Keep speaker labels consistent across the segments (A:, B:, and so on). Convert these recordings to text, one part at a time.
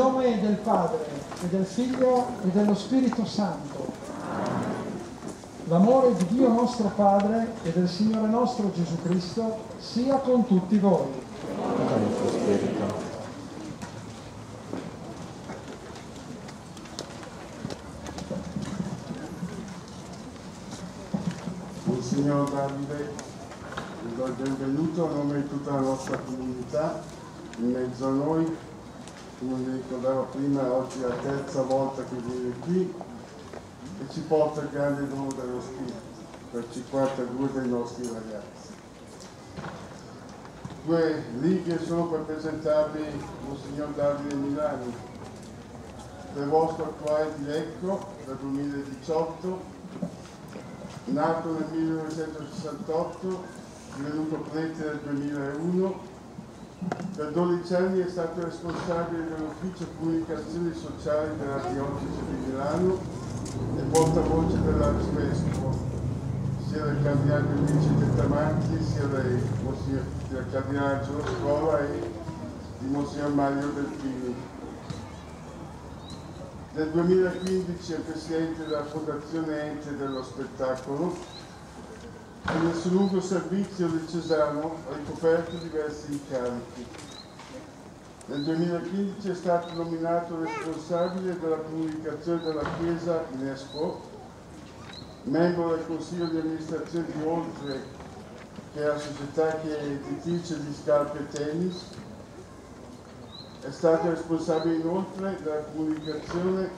A: Nome del Padre e del Figlio e dello Spirito Santo. L'amore di Dio nostro Padre e del Signore nostro Gesù Cristo sia con tutti voi.
B: Con il tuo spirito.
C: Monsignor Davide, vi do il benvenuto a nome di tutta la nostra comunità in mezzo a noi. Ricordavo prima, oggi è la terza volta che viene qui e ci porta il grande dono dello Spirito per 52 dei nostri ragazzi. Due righe solo per presentarvi Monsignor Davide Milani, prevosto attuale di Lecco dal 2018 nato nel 1968, divenuto prete nel 2001, per 12 anni è stato responsabile dell'ufficio comunicazioni sociali della diocesi di Milano e portavoce dell'arcivescovo, sia del cardinale Luigi Tettamanti, sia del, del cardinale Giulio Scola e di Monsignor Mario Delfini. Nel 2015 è presidente della Fondazione Ente dello Spettacolo e nel suo lungo servizio diocesano ha ricoperto diversi incarichi. Nel 2015 è stato nominato responsabile della comunicazione della Chiesa in Expo, membro del Consiglio di amministrazione di Oltre, che è la società che è editrice di scarpe e tennis, è stato responsabile inoltre della comunicazione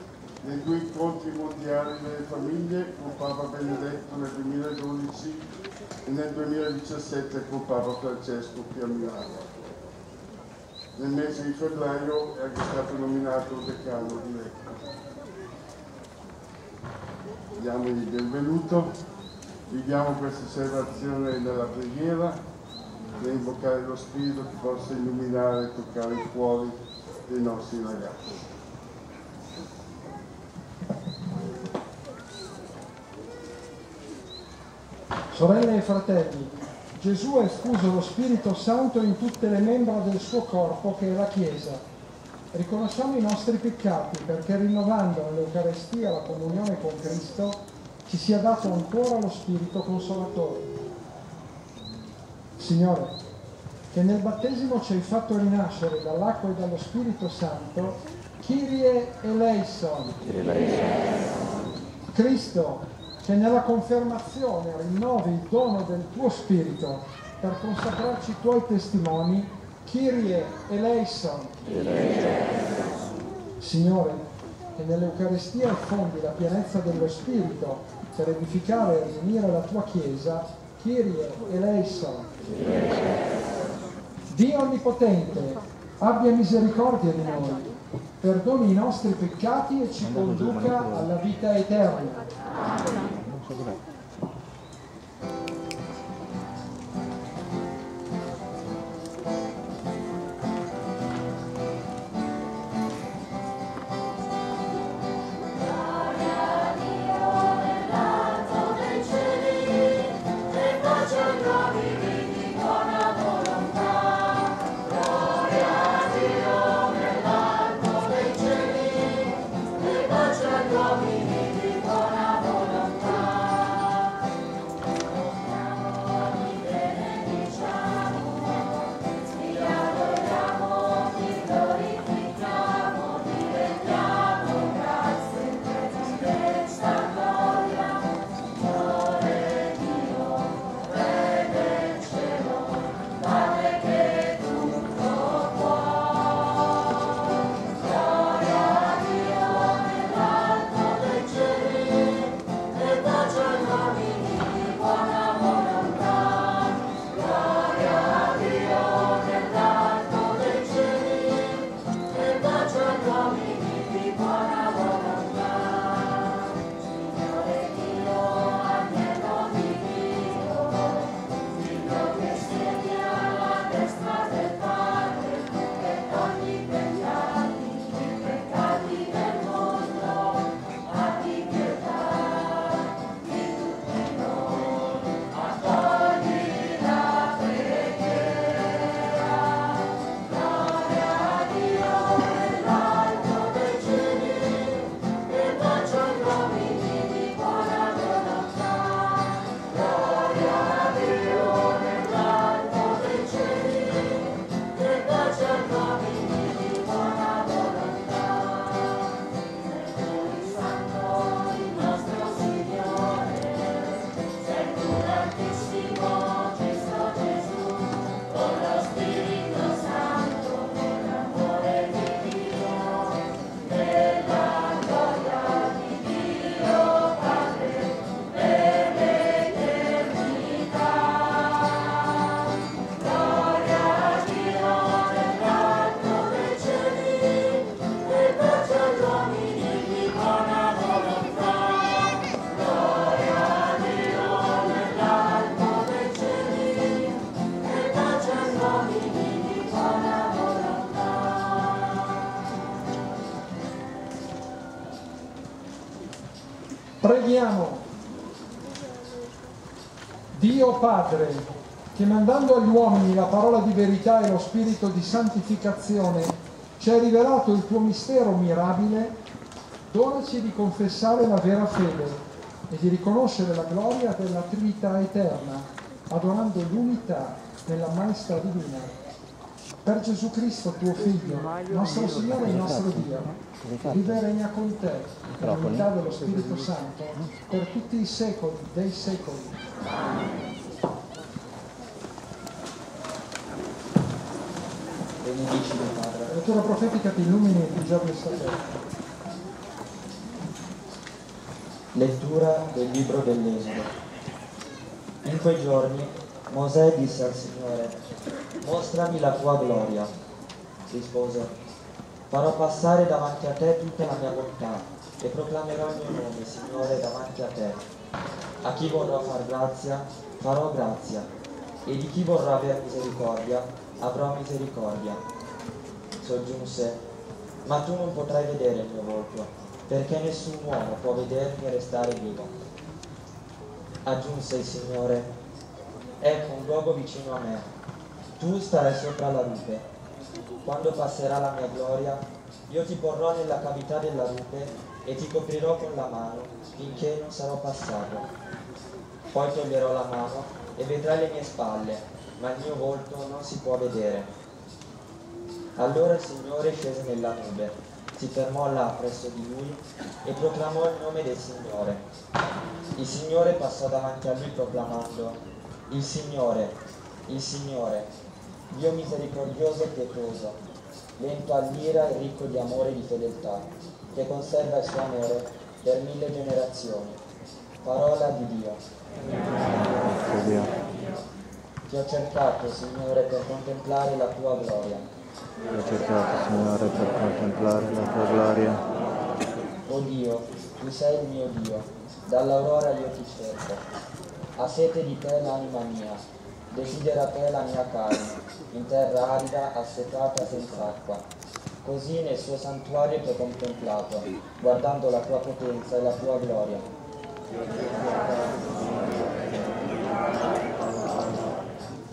C: nei due incontri mondiali delle famiglie con Papa Benedetto nel 2012 e nel 2017 con Papa Francesco qui a Milano. Nel mese di febbraio è anche stato nominato decano di Lecco. Diamogli il benvenuto, viviamo questa osservazione nella preghiera e invocare lo Spirito che possa illuminare e toccare i cuori dei nostri ragazzi.
A: Sorelle e fratelli, Gesù ha effuso lo Spirito Santo in tutte le membra del suo corpo che è la Chiesa. Riconosciamo i nostri peccati perché rinnovando nell'Eucarestia la comunione con Cristo ci sia dato ancora lo Spirito Consolatore. Signore, che nel battesimo ci hai fatto rinascere dall'acqua e dallo Spirito Santo, Kyrie eleison. Cristo, che nella confermazione rinnovi il dono del tuo Spirito per consacrarci tuoi testimoni, Kyrie eleison. Signore, che nell'Eucaristia affondi la pienezza dello Spirito per edificare e riunire la tua Chiesa, Kyrie eleison. Dio Onnipotente, abbia misericordia di noi, perdoni i nostri peccati e ci conduca alla vita eterna. Padre, che mandando agli uomini la parola di verità e lo spirito di santificazione ci ha rivelato il tuo mistero mirabile, donaci di confessare la vera fede e di riconoscere la gloria della Trinità eterna, adorando l'unità nella maestà divina. Per Gesù Cristo, tuo Figlio, nostro Signore e nostro Dio, vive e regna con te, nell'unità dello Spirito Santo, per tutti i secoli dei secoli.
B: Benedici mio Padre.
A: La lettura profetica ti illumini ti giorni sapere.
B: Lettura del libro dell'Esodo. In quei giorni Mosè disse al Signore, mostrami la tua gloria. Rispose, farò passare davanti a te tutta la mia bontà e proclamerò il mio nome, Signore, davanti a te. A chi vorrò far grazia, farò grazia, e di chi vorrà aver misericordia, avrò misericordia. Soggiunse, ma tu non potrai vedere il mio volto, perché nessun uomo può vedermi e restare vivo. Aggiunse il Signore, ecco un luogo vicino a me, tu starai sopra la rupe. Quando passerà la mia gloria, io ti porrò nella cavità della rupe e ti coprirò con la mano finché non sarò passato. Poi toglierò la mano e vedrai le mie spalle, ma il mio volto non si può vedere. Allora il Signore scese nella nube, si fermò là presso di lui e proclamò il nome del Signore. Il Signore passò davanti a lui proclamando, il Signore, il Signore, Dio misericordioso e pietoso, lento all'ira e ricco di amore e di fedeltà, che conserva il suo amore per mille generazioni. Parola di Dio. Ti ho cercato, Signore, per contemplare la tua gloria.
D: Ho cercato, Signore, per contemplare la tua gloria.
B: O Dio, tu sei il mio Dio, dall'aurora io ti cerco. Ha sete di te l'anima mia, desidera te la mia carne, in terra arida, assetata senza acqua. Così nel suo santuario ti ho contemplato, guardando la tua potenza e la tua gloria.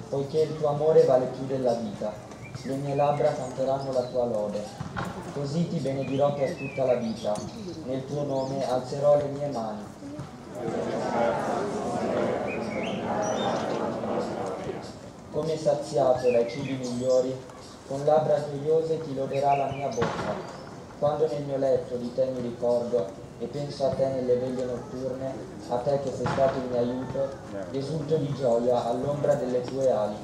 B: Poiché il tuo amore vale più della vita, le mie labbra canteranno la tua lode. Così ti benedirò per tutta la vita, nel tuo nome alzerò le mie mani. Come saziato dai cibi migliori, con labbra gioiose ti loderà la mia bocca. Quando nel mio letto di te mi ricordo e penso a te nelle veglie notturne, a te che sei stato il mio aiuto, esulto di gioia all'ombra delle tue ali.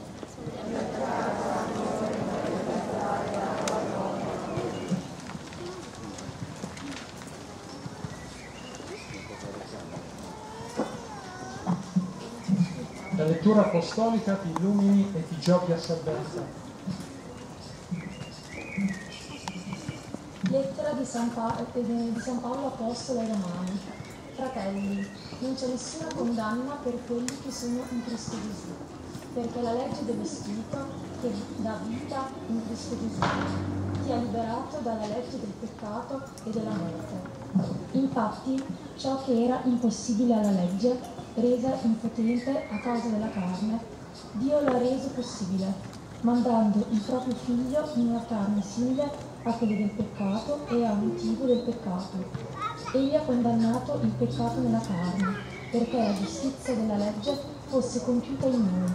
A: La lettura apostolica ti illumini e ti giochi a salvezza.
E: Lettera di San, Pa- eh, di San Paolo Apostolo ai Romani. Fratelli, non c'è nessuna condanna per quelli che sono in Cristo Gesù, perché la legge dello Spirito che dà vita in Cristo Gesù ti ha liberato dalla legge del peccato e della morte. Infatti, ciò che era impossibile alla legge, resa impotente a causa della carne, Dio l'ha reso possibile, mandando il proprio figlio in una carne simile a quella del peccato e a motivo del peccato. Egli ha condannato il peccato nella carne, perché la giustizia della legge fosse compiuta in noi,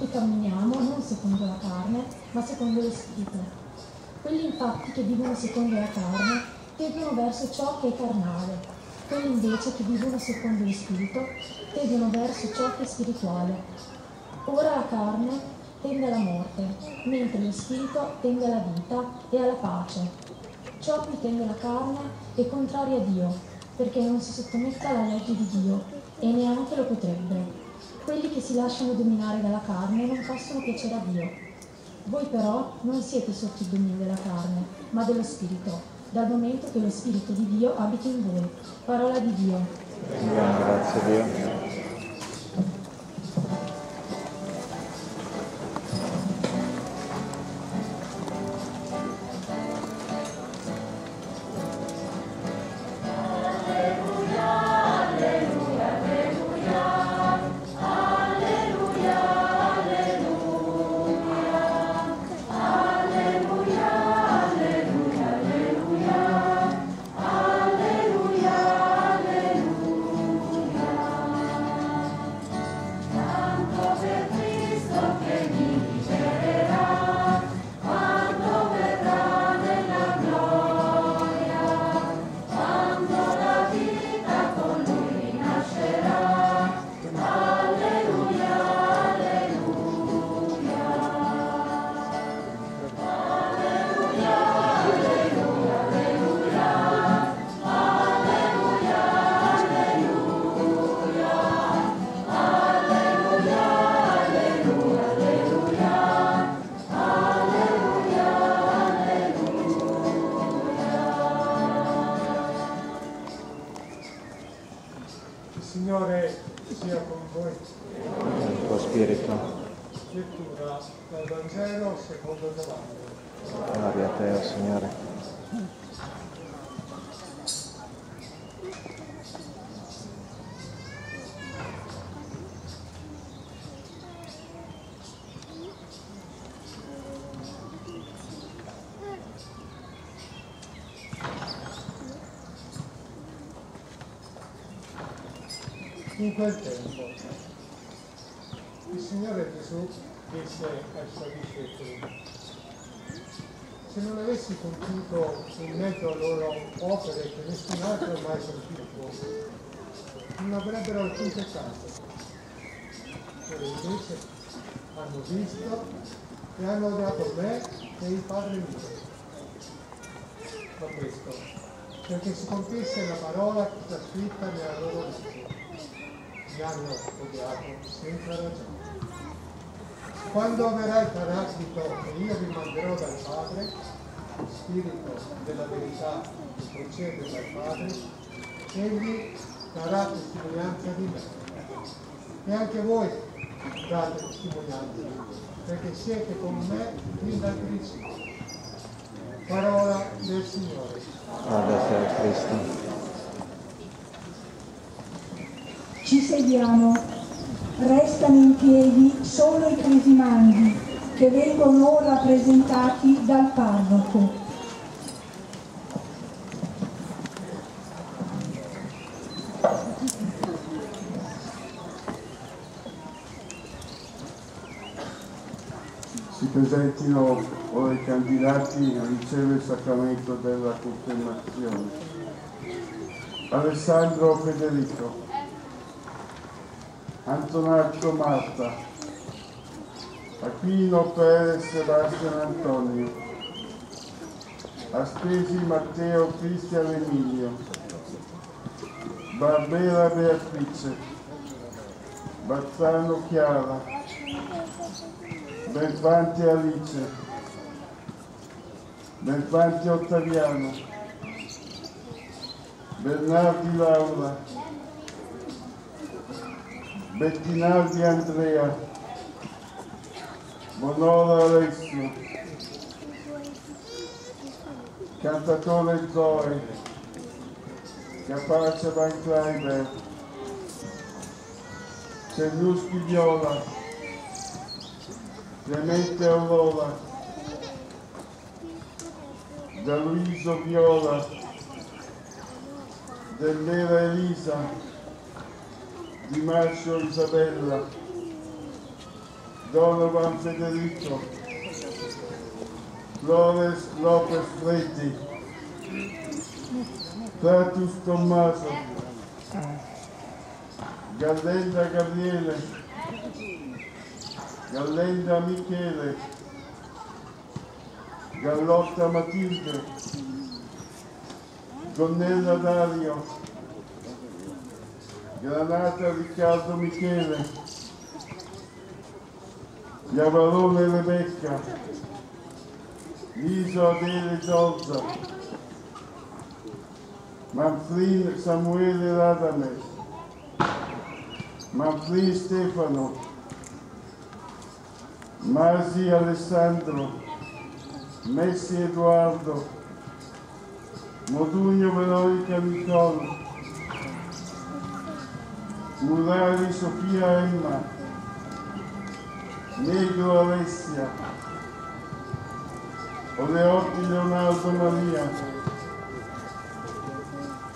E: e camminiamo non secondo la carne, ma secondo lo Spirito. Quelli infatti che vivono secondo la carne tendono verso ciò che è carnale, quelli invece che vivono secondo lo Spirito tendono verso ciò che è spirituale. Ora la carne tende alla morte, mentre lo Spirito tende alla vita e alla pace. Ciò cui tende la carne è contrario a Dio, perché non si sottomette alla legge di Dio e neanche lo potrebbe. Quelli che si lasciano dominare dalla carne non possono piacere a Dio. Voi però non siete sotto il dominio della carne, ma dello Spirito, dal momento che lo Spirito di Dio abita in voi. Parola di Dio.
D: Grazie a Dio.
F: In quel tempo il Signore Gesù disse ai suoi discepoli, se non avessi compiuto in mezzo a loro opere che nessun altro mai compiuto, non avrebbero alcun peccato. Loro invece hanno visto e hanno odato me e il Padre mio. Ma questo, perché si compiesse la parola che sta scritta nella loro legge mi hanno odiato senza ragione. Quando avverrà il Paraclito che io vi manderò dal Padre, Spirito della verità che procede dal Padre, egli darà testimonianza di me. E anche voi date testimonianza, perché siete con me fin dal principio. Parola del Signore.
D: Lode a te, Cristo.
G: Ci sediamo. Restano in piedi solo i cresimandi che vengono ora presentati dal parroco.
C: Si presentino ora i candidati a ricevere il sacramento della confermazione. Alessandro Federico, Antonaccio Marta, Aquino Perez Sebastian Antonio, Aspesi Matteo Cristian Emilio, Barbera Beatrice, Bazzano Chiara, Belfanti Alice, Belfanti Ottaviano, Bernardi Laura, Bettinardi Andrea, Bonora Alessio, Cantatore Zoe, Capace Van Kleiber, Cernuschi Viola, Clemente Aurora, Da Luiso Viola, Dell'Era Elisa, Di Marcio Isabella, Donovan Federico, Flores Lopez Freddi, Pratus Tommaso, Gallenda Gabriele, Gallenda Michele, Gallotta Matilde, Gonnella Dario, Granata Riccardo Michele, Iavarone Rebecca, Liso Adele Giorgia, Manfrin Samuele Radames, Manfrin Stefano, Masi Alessandro, Messi Edoardo, Modugno Veronica Nicole, Murari Sofia Emma, Negro Alessia, Oleotti Leonardo Maria,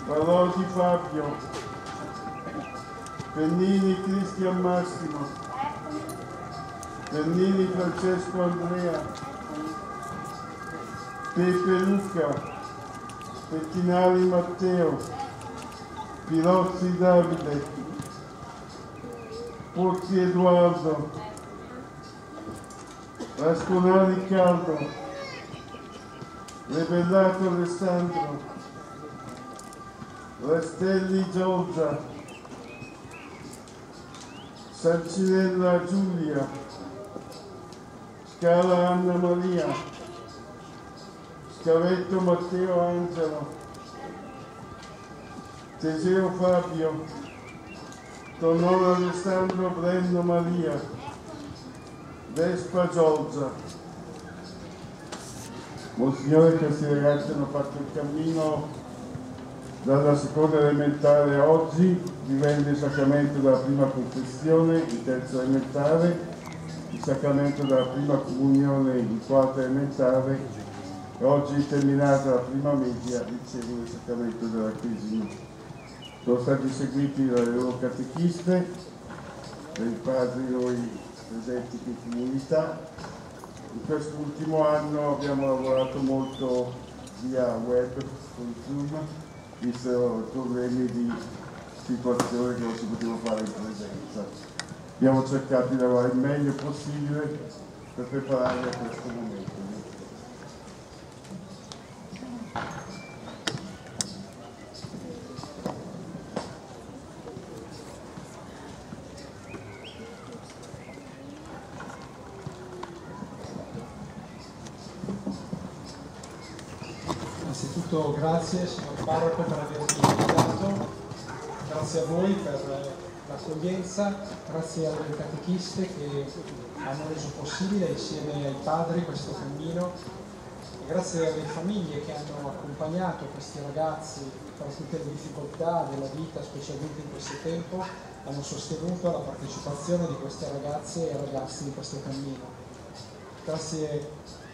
C: Parodi Fabio, Pennini Cristian Massimo, Pennini Francesco Andrea, Pepe Luca, Pettinari Matteo, Pirozzi Davide, Pozzi Edoardo, Rasconari Riccardo, Rebellato Alessandro, Rastelli Giorgia, Sancinella Giulia, Scala Anna Maria, Scavetto Matteo Angelo, Teseo Fabio, Don Alessandro Brendo Maria, Vespa Giorgia. Monsignore, questi ragazzi hanno fatto il cammino dalla seconda elementare a oggi, vivendo il sacramento della prima confessione in terza elementare, il sacramento della prima comunione in quarta elementare e oggi terminata la prima media ricevono il sacramento della crisima. Sono stati seguiti dalle loro catechiste, dai padri noi presenti in comunità. In quest'ultimo anno abbiamo lavorato molto via web con Zoom, visto i problemi di situazione che non si poteva fare in presenza. Abbiamo cercato di lavorare il meglio possibile per prepararli a questo momento.
A: Grazie signor Parroco per avermi invitato, grazie a voi per l'accoglienza, grazie alle catechiste che hanno reso possibile insieme ai padri questo cammino e grazie alle famiglie che hanno accompagnato questi ragazzi tra tutte le difficoltà della vita, specialmente in questo tempo, hanno sostenuto la partecipazione di queste ragazze e ragazzi in questo cammino. Grazie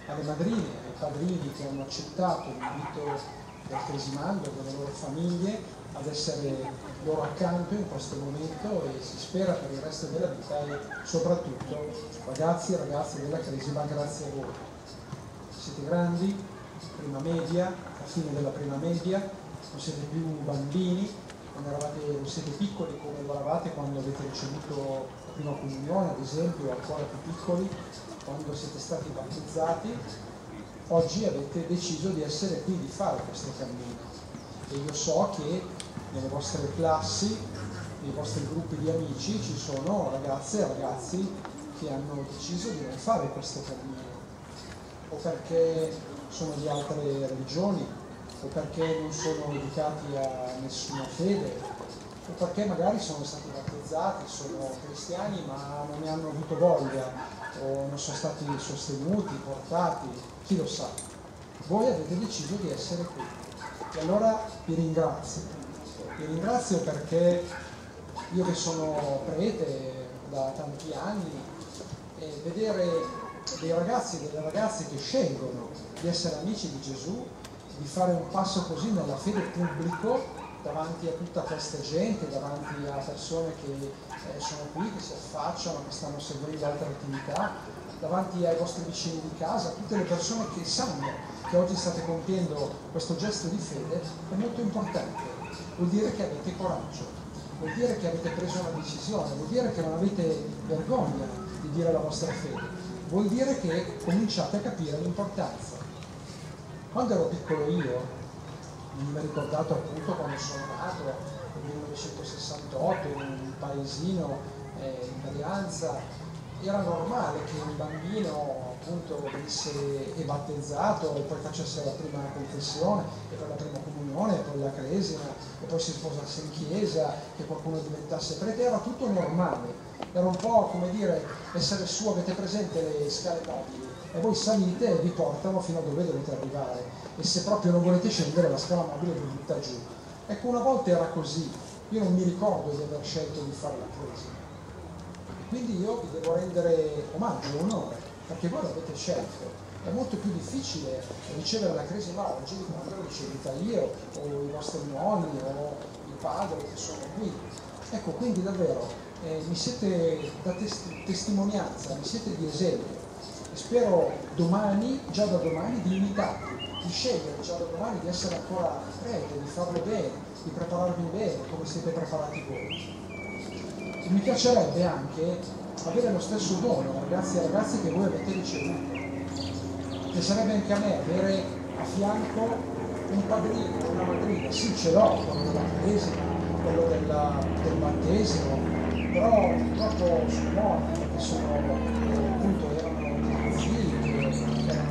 A: alle madrine ai padrini che hanno accettato l'invito del Cresimando, delle loro famiglie ad essere loro accanto in questo momento e si spera per il resto della vita e soprattutto ragazzi e ragazze della Cresima, grazie a voi. Siete grandi, prima media, a fine della prima media, non siete più bambini, non, eravate, non siete piccoli come eravate quando avete ricevuto la prima comunione, ad esempio, o ancora più piccoli, quando siete stati battezzati, oggi avete deciso di essere qui, di fare questo cammino. E io so che nelle vostre classi, nei vostri gruppi di amici ci sono ragazze e ragazzi che hanno deciso di non fare questo cammino, o perché sono di altre religioni, o perché non sono educati a nessuna fede, o perché magari sono stati battezzati, sono cristiani ma non ne hanno avuto voglia, o non sono stati sostenuti, portati, chi lo sa. Voi avete deciso di essere qui. E allora vi ringrazio vi ringrazio perché io che sono prete da tanti anni, e vedere dei ragazzi e delle ragazze che scelgono di essere amici di Gesù, di fare un passo così nella fede pubblico davanti a tutta questa gente, davanti a persone che eh, sono qui, che si affacciano, che stanno seguendo altre attività, davanti ai vostri vicini di casa, tutte le persone che sanno che oggi state compiendo questo gesto di fede, è molto importante vuol dire che avete coraggio, vuol dire che avete preso una decisione, vuol dire che non avete vergogna di dire la vostra fede, vuol dire che cominciate a capire l'importanza. Quando ero piccolo io, mi ho ricordato appunto quando sono nato, nel 1968, in un paesino eh, in Brianza, era normale che un bambino appunto venisse battezzato e poi facesse la prima confessione e poi la prima comunione e poi la cresima e poi si sposasse in chiesa, che qualcuno diventasse prete, era tutto normale, era un po' come dire essere su, avete presente le scale mobili e voi salite e vi portano fino a dove dovete arrivare e se proprio non volete scendere la scala mobile vi butta giù. Ecco, una volta era così, io non mi ricordo di aver scelto di fare la cresima. Quindi io vi devo rendere omaggio, onore perché voi l'avete scelto. È molto più difficile ricevere la cresima oggi di quando l'ho ricevuta io, o i vostri nonni, o i padri che sono qui. Ecco, quindi davvero eh, mi siete da testi- testimonianza, mi siete di esempio. E spero domani, già da domani, di imitarvi, di scegliere già da domani di essere ancora prete, di farlo bene, di prepararvi bene, come siete preparati voi. E mi piacerebbe anche avere lo stesso dono, ragazzi e ragazze, che voi avete ricevuto. Piacerebbe anche a me avere a fianco un padrino, una madrina, sì ce l'ho, quello della cresima, quello della, del battesimo, però purtroppo sono morti, sono,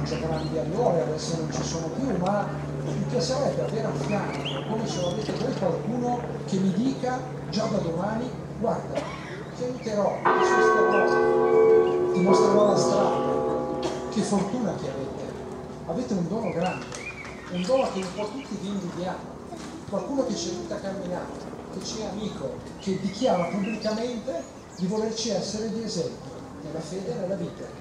A: già grandi allora, adesso non ci sono più, ma mi piacerebbe avere a fianco, come se lo avete voi, qualcuno che mi dica già da domani guarda, ti aiuterò, ti sosterrò, ti mostrerò la strada. Che fortuna che avete. Avete un dono grande, un dono che un po' tutti vi invidiamo. Qualcuno che ci aiuta a camminare, che ci è amico, che dichiara pubblicamente di volerci essere di esempio nella fede e nella vita.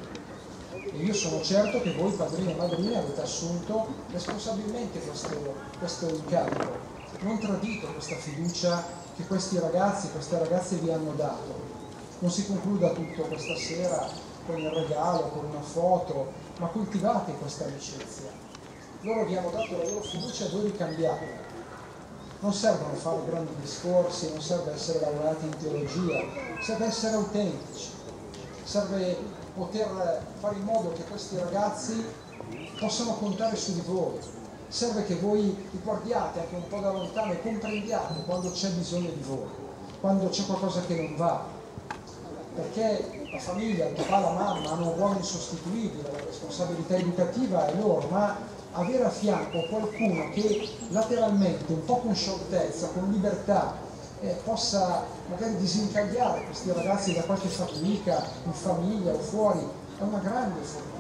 A: E io sono certo che voi, padrini e madrine, avete assunto responsabilmente questo, questo incarico. Non tradite questa fiducia che questi ragazzi, queste ragazze vi hanno dato. Non si concluda tutto questa sera con il regalo, con una foto, ma coltivate questa amicizia. Loro vi hanno dato la loro fiducia e voi ricambiate. Non servono fare grandi discorsi, non serve essere laureati in teologia, serve essere autentici, serve poter fare in modo che questi ragazzi possano contare su di voi. Serve che voi li guardiate anche un po' da lontano e comprendiate quando c'è bisogno di voi, quando c'è qualcosa che non va. Perché la famiglia, il papà, la mamma hanno un ruolo insostituibile, la responsabilità educativa è loro, ma avere a fianco qualcuno che lateralmente, un po' con scioltezza, con libertà, eh, possa magari disincagliare questi ragazzi da qualche fatica in famiglia o fuori, è una grande fortuna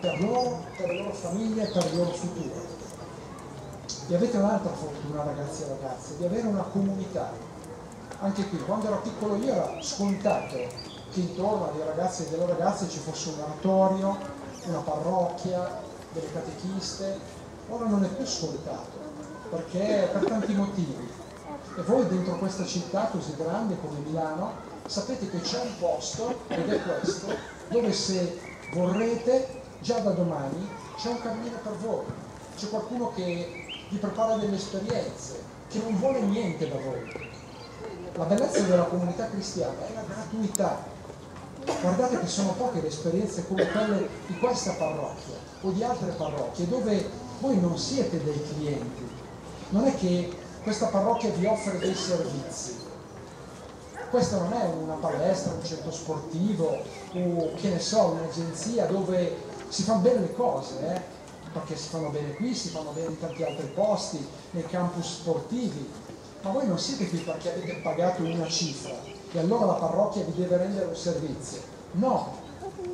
A: per loro, per le loro famiglie e per il loro futuro. E avete un'altra fortuna ragazzi e ragazze, di avere una comunità. Anche qui, quando ero piccolo io era scontato che intorno ai ragazzi e delle ragazze ci fosse un oratorio, una parrocchia, delle catechiste. Ora non è più scontato, perché per tanti motivi e voi dentro questa città così grande come Milano sapete che c'è un posto, ed è questo, dove se vorrete, già da domani, c'è un cammino per voi. C'è qualcuno che vi prepara delle esperienze, che non vuole niente da voi. La bellezza della comunità cristiana è la gratuità. Guardate che sono poche le esperienze come quelle di questa parrocchia o di altre parrocchie dove voi non siete dei clienti. Non è che questa parrocchia vi offre dei servizi. Questa non è una palestra, un centro sportivo o che ne so, un'agenzia dove si fanno bene le cose, eh? perché si fanno bene qui, si fanno bene in tanti altri posti, nei campus sportivi, ma voi non siete qui perché avete pagato una cifra e allora la parrocchia vi deve rendere un servizio. No,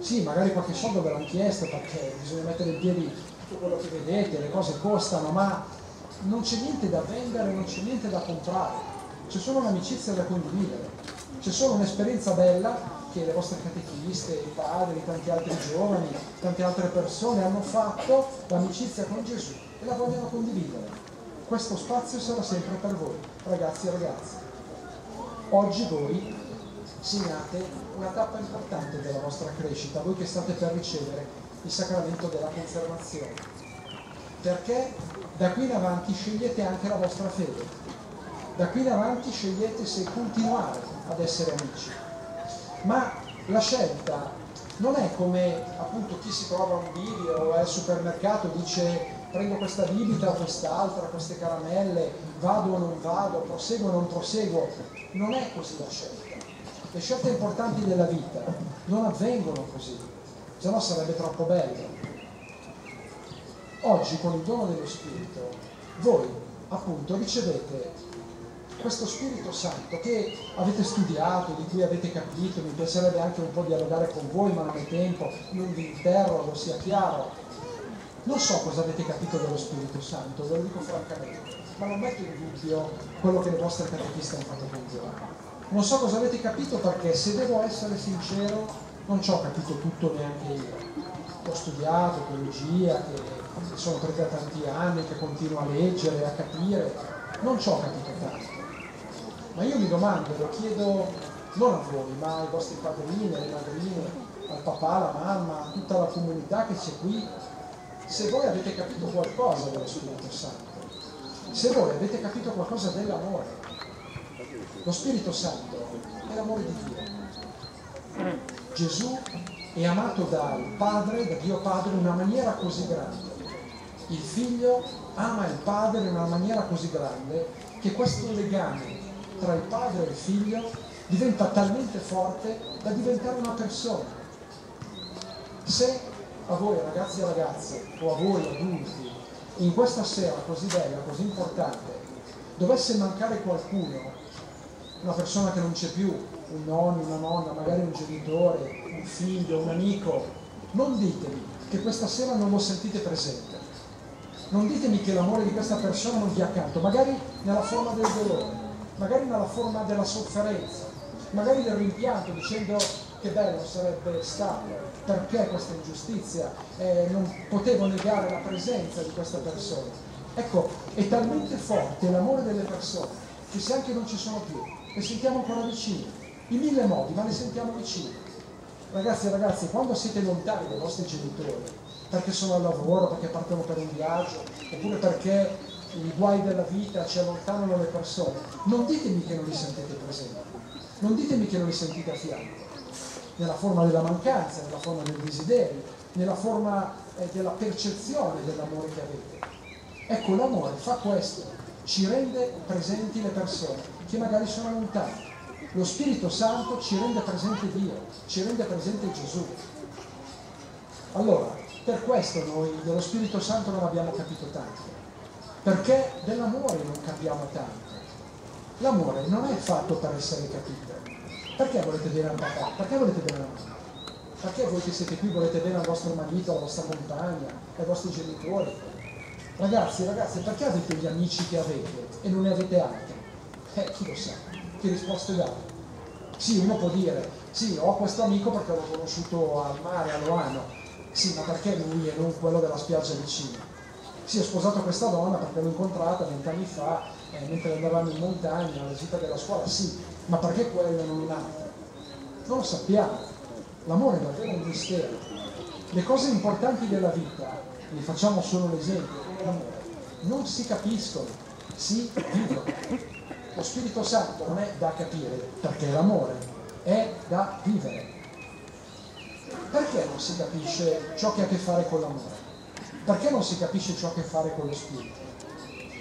A: sì, magari qualche soldo ve l'hanno chiesto perché bisogna mettere in piedi tutto quello che vedete, le cose costano, ma non c'è niente da vendere, non c'è niente da comprare, c'è solo un'amicizia da condividere, c'è solo un'esperienza bella che le vostre catechiste, i padri, tanti altri giovani, tante altre persone hanno fatto l'amicizia con Gesù e la vogliono condividere. Questo spazio sarà sempre per voi, ragazzi e ragazze. Oggi voi segnate una tappa importante della vostra crescita, voi che state per ricevere il sacramento della confermazione. Perché da qui in avanti scegliete anche la vostra fede. Da qui in avanti scegliete se continuare ad essere amici. Ma la scelta non è come appunto chi si trova un bivio o è al supermercato dice prendo questa bibita o quest'altra, queste caramelle, vado o non vado, proseguo o non proseguo. Non è così la scelta. Le scelte importanti della vita non avvengono così, se no sarebbe troppo bello. Oggi con il dono dello Spirito voi appunto ricevete questo Spirito Santo che avete studiato, di cui avete capito, mi piacerebbe anche un po' dialogare con voi, ma non è tempo, non vi interrogo, sia chiaro. Non so cosa avete capito dello Spirito Santo, ve lo dico francamente, ma non metto in dubbio quello che le vostre catechiste hanno fatto con voi. Non so cosa avete capito perché, se devo essere sincero, non ci ho capito tutto neanche io. Ho studiato teologia, che sono prete da tanti anni, che continuo a leggere, a capire, non ci ho capito tanto. Ma io mi domando, lo chiedo non a voi, ma ai vostri padrini, alle madrine, al papà, alla mamma, a tutta la comunità che c'è qui, se voi avete capito qualcosa dello Spirito Santo, se voi avete capito qualcosa dell'amore. Lo Spirito Santo è l'amore di Dio. Gesù è amato dal Padre, da Dio Padre, in una maniera così grande il figlio ama il padre in una maniera così grande che questo legame tra il padre e il figlio diventa talmente forte da diventare una persona. Se a voi ragazzi e ragazze o a voi adulti in questa sera così bella, così importante, dovesse mancare qualcuno una persona che non c'è più, un nonno, una nonna, magari un genitore, un figlio, un amico, non ditemi che questa sera non lo sentite presente. Non ditemi che l'amore di questa persona non vi accanto, magari nella forma del dolore, magari nella forma della sofferenza, magari del rimpianto, dicendo che bello sarebbe stato, perché questa ingiustizia, eh, non potevo negare la presenza di questa persona. Ecco, è talmente forte l'amore delle persone che se anche non ci sono più, le sentiamo ancora vicine, in mille modi, ma le sentiamo vicine. Ragazzi e ragazzi, quando siete lontani dai vostri genitori, perché sono al lavoro, perché partono per un viaggio, oppure perché i guai della vita ci allontanano le persone, non ditemi che non li sentite presenti, non ditemi che non li sentite a fianco, nella forma della mancanza, nella forma del desiderio, nella forma eh, della percezione dell'amore che avete. Ecco, l'amore fa questo, ci rende presenti le persone che magari sono lontane. Lo Spirito Santo ci rende presente Dio, ci rende presente Gesù. Allora, per questo noi dello Spirito Santo non abbiamo capito tanto, perché dell'amore non capiamo tanto. L'amore non è fatto per essere capito. Perché volete bene al papà? Perché volete bene alla mamma? Perché voi che siete qui volete bene al vostro marito, alla vostra compagna, ai vostri genitori? Ragazzi, ragazzi, perché avete gli amici che avete e non ne avete altri? Eh, chi lo sa? Che risposte date? Sì, uno può dire, sì, ho questo amico perché l'ho conosciuto al mare, a Loano, sì, ma perché lui e non quello della spiaggia vicina? Sì, ho sposato questa donna perché l'ho incontrata vent'anni fa, eh, mentre andavamo in montagna, alla gita della scuola, sì, ma perché quello e non un altro? Non lo sappiamo. L'amore è davvero un mistero. Le cose importanti della vita, vi facciamo solo l'esempio, l'amore, non si capiscono, si vivono. Lo Spirito Santo non è da capire, perché l'amore è da vivere. Perché non si capisce ciò che ha a che fare con l'amore? Perché non si capisce ciò che ha a che fare con lo spirito?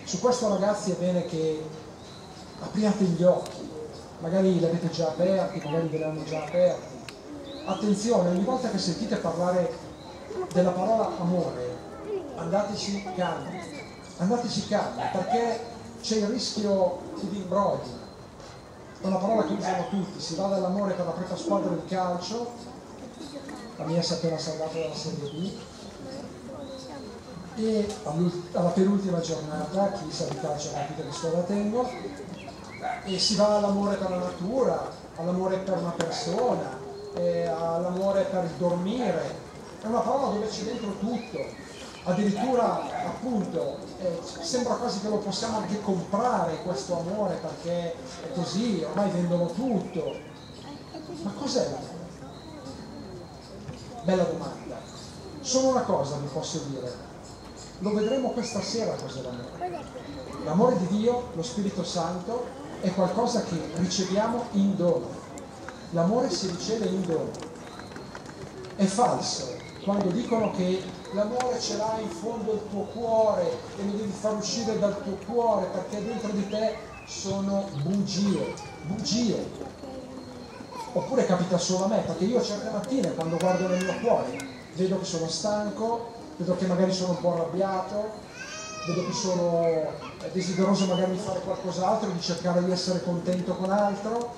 A: Su questo ragazzi è bene che apriate gli occhi, magari li avete già aperti, magari ve li hanno già aperti. Attenzione, ogni volta che sentite parlare della parola amore, andateci calmi, andateci calmi, perché c'è il rischio di imbrogli. È una parola che usano tutti, si va dall'amore per la propria squadra di calcio la mia si è appena salvata dalla Serie B e alla penultima giornata, chi sa di calcio ha capito che squadra tengo, e si va all'amore per la natura, all'amore per una persona, all'amore per il dormire, è una parola dove c'è dentro tutto, addirittura appunto eh, sembra quasi che lo possiamo anche comprare questo amore perché è così, ormai vendono tutto. Ma cos'è l'amore? Bella domanda. Solo una cosa vi posso dire. Lo vedremo questa sera cos'è l'amore. L'amore di Dio, lo Spirito Santo, è qualcosa che riceviamo in dono. L'amore si riceve in dono. È falso quando dicono che l'amore ce l'hai in fondo al tuo cuore e lo devi far uscire dal tuo cuore perché dentro di te sono bugie, bugie. Oppure capita solo a me, perché io certe mattine quando guardo nel mio cuore vedo che sono stanco, vedo che magari sono un po' arrabbiato, vedo che sono desideroso magari di fare qualcos'altro, di cercare di essere contento con altro.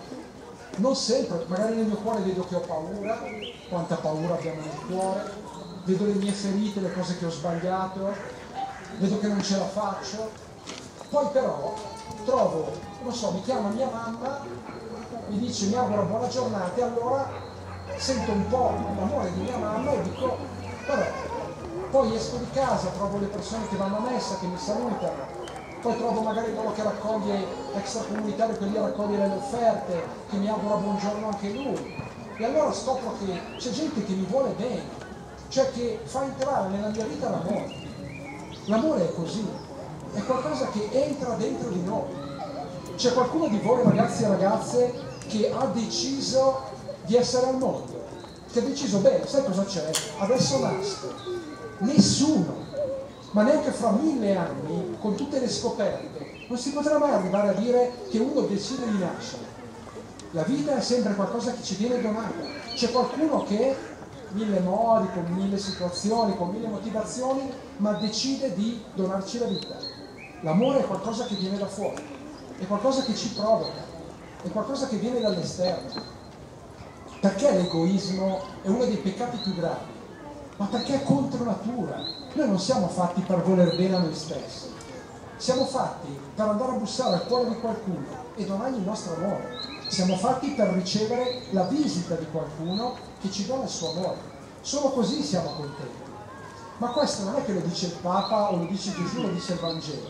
A: Non sempre, magari nel mio cuore vedo che ho paura, quanta paura abbiamo nel cuore, vedo le mie ferite, le cose che ho sbagliato, vedo che non ce la faccio. Poi però trovo, non so, mi chiama mia mamma mi dice mi auguro buona giornata e allora sento un po' l'amore di mia mamma e dico però poi esco di casa, trovo le persone che vanno a messa, che mi salutano, poi trovo magari quello che raccoglie extracomunitario che lì a raccogliere le offerte, che mi augura buongiorno anche lui. E allora scopro che c'è gente che mi vuole bene, cioè che fa entrare nella mia vita l'amore. L'amore è così, è qualcosa che entra dentro di noi. C'è qualcuno di voi ragazzi e ragazze che ha deciso di essere al mondo, che ha deciso, beh, sai cosa c'è? Adesso nasco. Nessuno, ma neanche fra mille anni, con tutte le scoperte, non si potrà mai arrivare a dire che uno decide di nascere. La vita è sempre qualcosa che ci viene donata. C'è qualcuno che, mille modi, con mille situazioni, con mille motivazioni, ma decide di donarci la vita. L'amore è qualcosa che viene da fuori, è qualcosa che ci provoca è qualcosa che viene dall'esterno. Perché l'egoismo è uno dei peccati più gravi? Ma perché è contro natura. Noi non siamo fatti per voler bene a noi stessi. Siamo fatti per andare a bussare al cuore di qualcuno e donargli il nostro amore. Siamo fatti per ricevere la visita di qualcuno che ci dona il suo amore. Solo così siamo contenti. Ma questo non è che lo dice il Papa o lo dice Gesù, lo dice il Vangelo.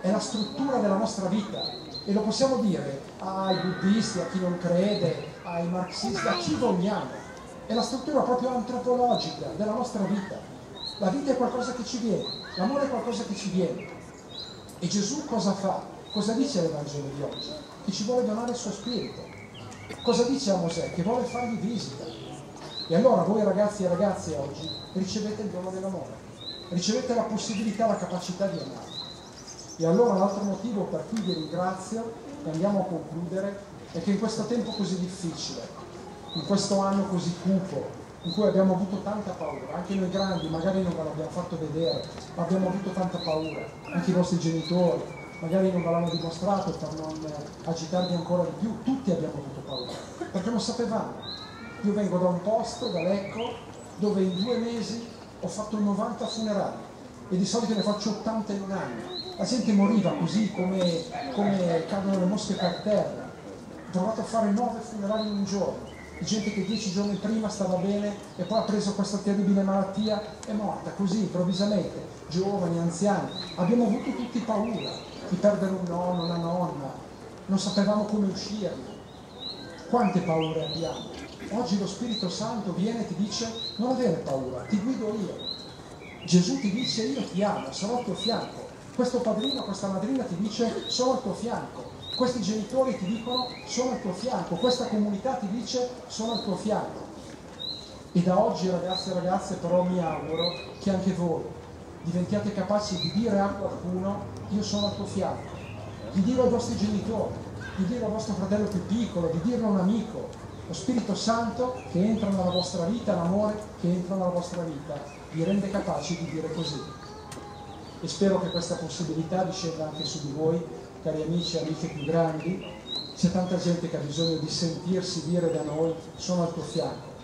A: È la struttura della nostra vita. E lo possiamo dire ai buddisti, a chi non crede, ai marxisti, a chi vogliamo. È la struttura proprio antropologica della nostra vita. La vita è qualcosa che ci viene, l'amore è qualcosa che ci viene. E Gesù cosa fa? Cosa dice l'Evangelo di oggi? Che ci vuole donare il suo spirito. Cosa dice a Mosè? Che vuole fargli visita. E allora voi ragazzi e ragazze oggi ricevete il dono dell'amore, ricevete la possibilità, la capacità di amare. E allora l'altro motivo per cui vi ringrazio e andiamo a concludere è che in questo tempo così difficile, in questo anno così cupo, in cui abbiamo avuto tanta paura, anche noi grandi, magari non ve l'abbiamo fatto vedere, ma abbiamo avuto tanta paura, anche i nostri genitori, magari non ve l'hanno dimostrato per non agitarvi ancora di più, tutti abbiamo avuto paura, perché non sapevamo. Io vengo da un posto, da Lecco, dove in due mesi ho fatto 90 funerali e di solito ne faccio 80 in un anno. La gente moriva così come, come cadono le mosche per terra. Ho provato a fare 9 funerali in un giorno gente che dieci giorni prima stava bene e poi ha preso questa terribile malattia è morta così improvvisamente, giovani, anziani. Abbiamo avuto tutti paura di perdere un nonno, una nonna, non sapevamo come uscirne. Quante paure abbiamo? Oggi lo Spirito Santo viene e ti dice non avere paura, ti guido io. Gesù ti dice io ti amo, sarò al tuo fianco. Questo padrino, questa madrina ti dice sono al tuo fianco questi genitori ti dicono sono al tuo fianco, questa comunità ti dice sono al tuo fianco. E da oggi ragazzi e ragazze però mi auguro che anche voi diventiate capaci di dire a qualcuno io sono al tuo fianco, di dirlo ai vostri genitori, di dirlo al vostro fratello più piccolo, di dirlo a un amico. Lo Spirito Santo che entra nella vostra vita, l'amore che entra nella vostra vita, vi rende capaci di dire così. E spero che questa possibilità discenda anche su di voi cari amici e amiche più grandi, c'è tanta gente che ha bisogno di sentirsi dire da noi sono al tuo fianco.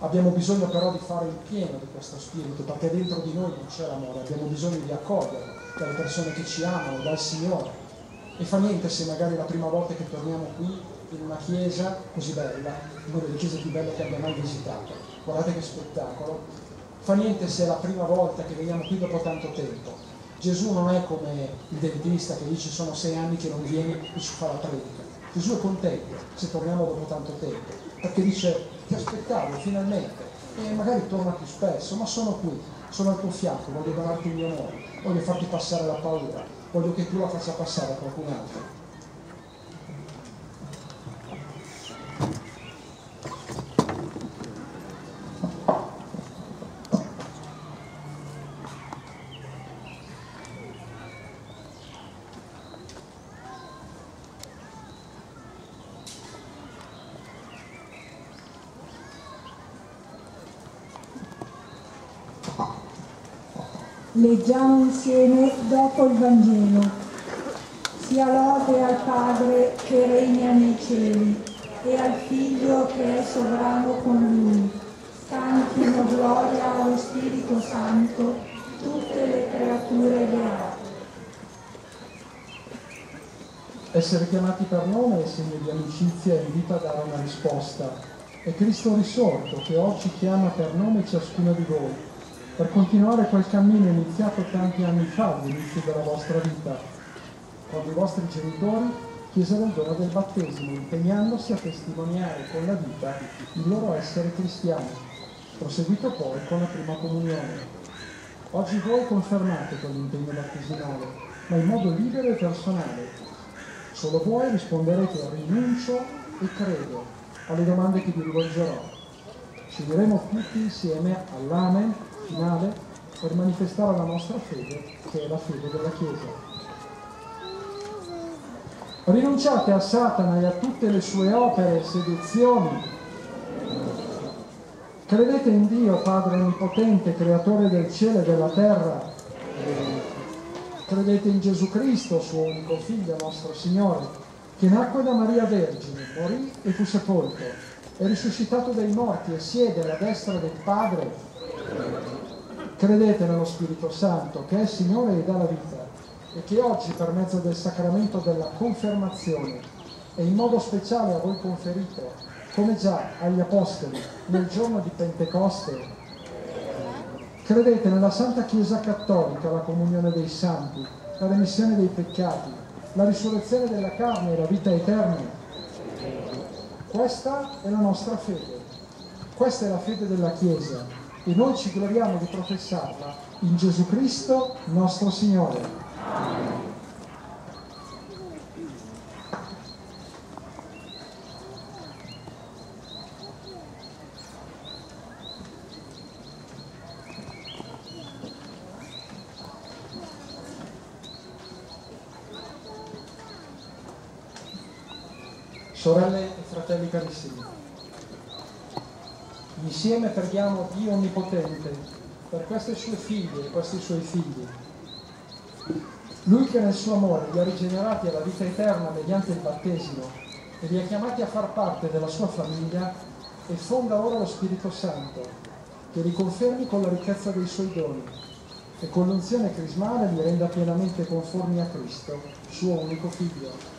A: Abbiamo bisogno però di fare il pieno di questo spirito, perché dentro di noi non c'è l'amore, abbiamo bisogno di accoglierlo dalle persone che ci amano, dal Signore. E fa niente se magari la prima volta che torniamo qui in una chiesa così bella, una delle chiese più belle che abbia mai visitato. Guardate che spettacolo. Fa niente se è la prima volta che veniamo qui dopo tanto tempo Gesù non è come il dentista che dice sono sei anni che non vieni e ci fa la predica. Gesù è contento se torniamo dopo tanto tempo, perché dice ti aspettavo finalmente e magari torna più spesso, ma sono qui, sono al tuo fianco, voglio donarti il mio amore, voglio farti passare la paura, voglio che tu la faccia passare a qualcun altro.
G: Leggiamo insieme dopo il Vangelo. Sia lode al Padre che regna nei cieli e al Figlio che è sovrano con lui. Cantino gloria allo Spirito Santo tutte le creature beate.
A: Essere chiamati per nome è segno di amicizia e invita a dare una risposta. È Cristo risorto che oggi chiama per nome ciascuno di voi per continuare quel cammino iniziato tanti anni fa all'inizio della vostra vita, quando i vostri genitori chiesero il dono del battesimo, impegnandosi a testimoniare con la vita il loro essere cristiani, proseguito poi con la prima comunione. Oggi voi confermate quell'impegno battesimale, ma in modo libero e personale. Solo voi risponderete rinuncio e credo alle domande che vi rivolgerò. Ci diremo tutti insieme all'Amen finale per manifestare la nostra fede, che è la fede della Chiesa. Rinunciate a Satana e a tutte le sue opere e seduzioni. Credete in Dio, Padre Onnipotente, Creatore del cielo e della terra. Credete in Gesù Cristo, suo unico Figlio, nostro Signore, che nacque da Maria Vergine, morì e fu sepolto, è risuscitato dai morti e siede alla destra del Padre. Credete nello Spirito Santo, che è Signore e dà la vita, e che oggi per mezzo del sacramento della confermazione e in modo speciale a voi conferito, come già agli Apostoli nel giorno di Pentecoste, credete nella Santa Chiesa Cattolica, la comunione dei santi, la remissione dei peccati, la risurrezione della carne e la vita eterna. Questa è la nostra fede, questa è la fede della Chiesa e noi ci gloriamo di professarla in Gesù Cristo nostro Signore. Sorelle e fratelli carissimi, insieme preghiamo Dio Onnipotente per queste sue figlie e questi suoi figli. Lui che nel suo amore li ha rigenerati alla vita eterna mediante il battesimo e li ha chiamati a far parte della sua famiglia e fonda ora lo Spirito Santo, che li confermi con la ricchezza dei suoi doni e con l'unzione crismale li renda pienamente conformi a Cristo, suo unico figlio.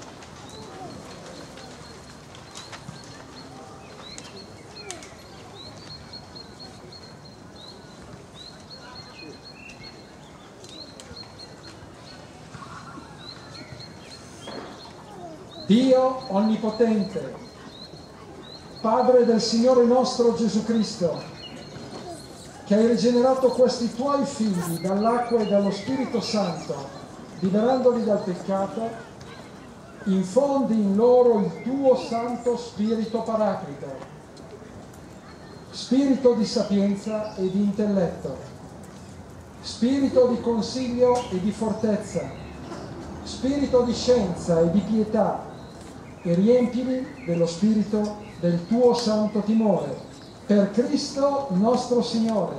A: Dio Onnipotente, Padre del Signore nostro Gesù Cristo, che hai rigenerato questi tuoi figli dall'acqua e dallo Spirito Santo, liberandoli dal peccato, infondi in loro il tuo Santo Spirito Paraclito, spirito di sapienza e di intelletto, spirito di consiglio e di fortezza, spirito di scienza e di pietà, e riempili dello spirito del tuo santo timore. Per Cristo nostro Signore.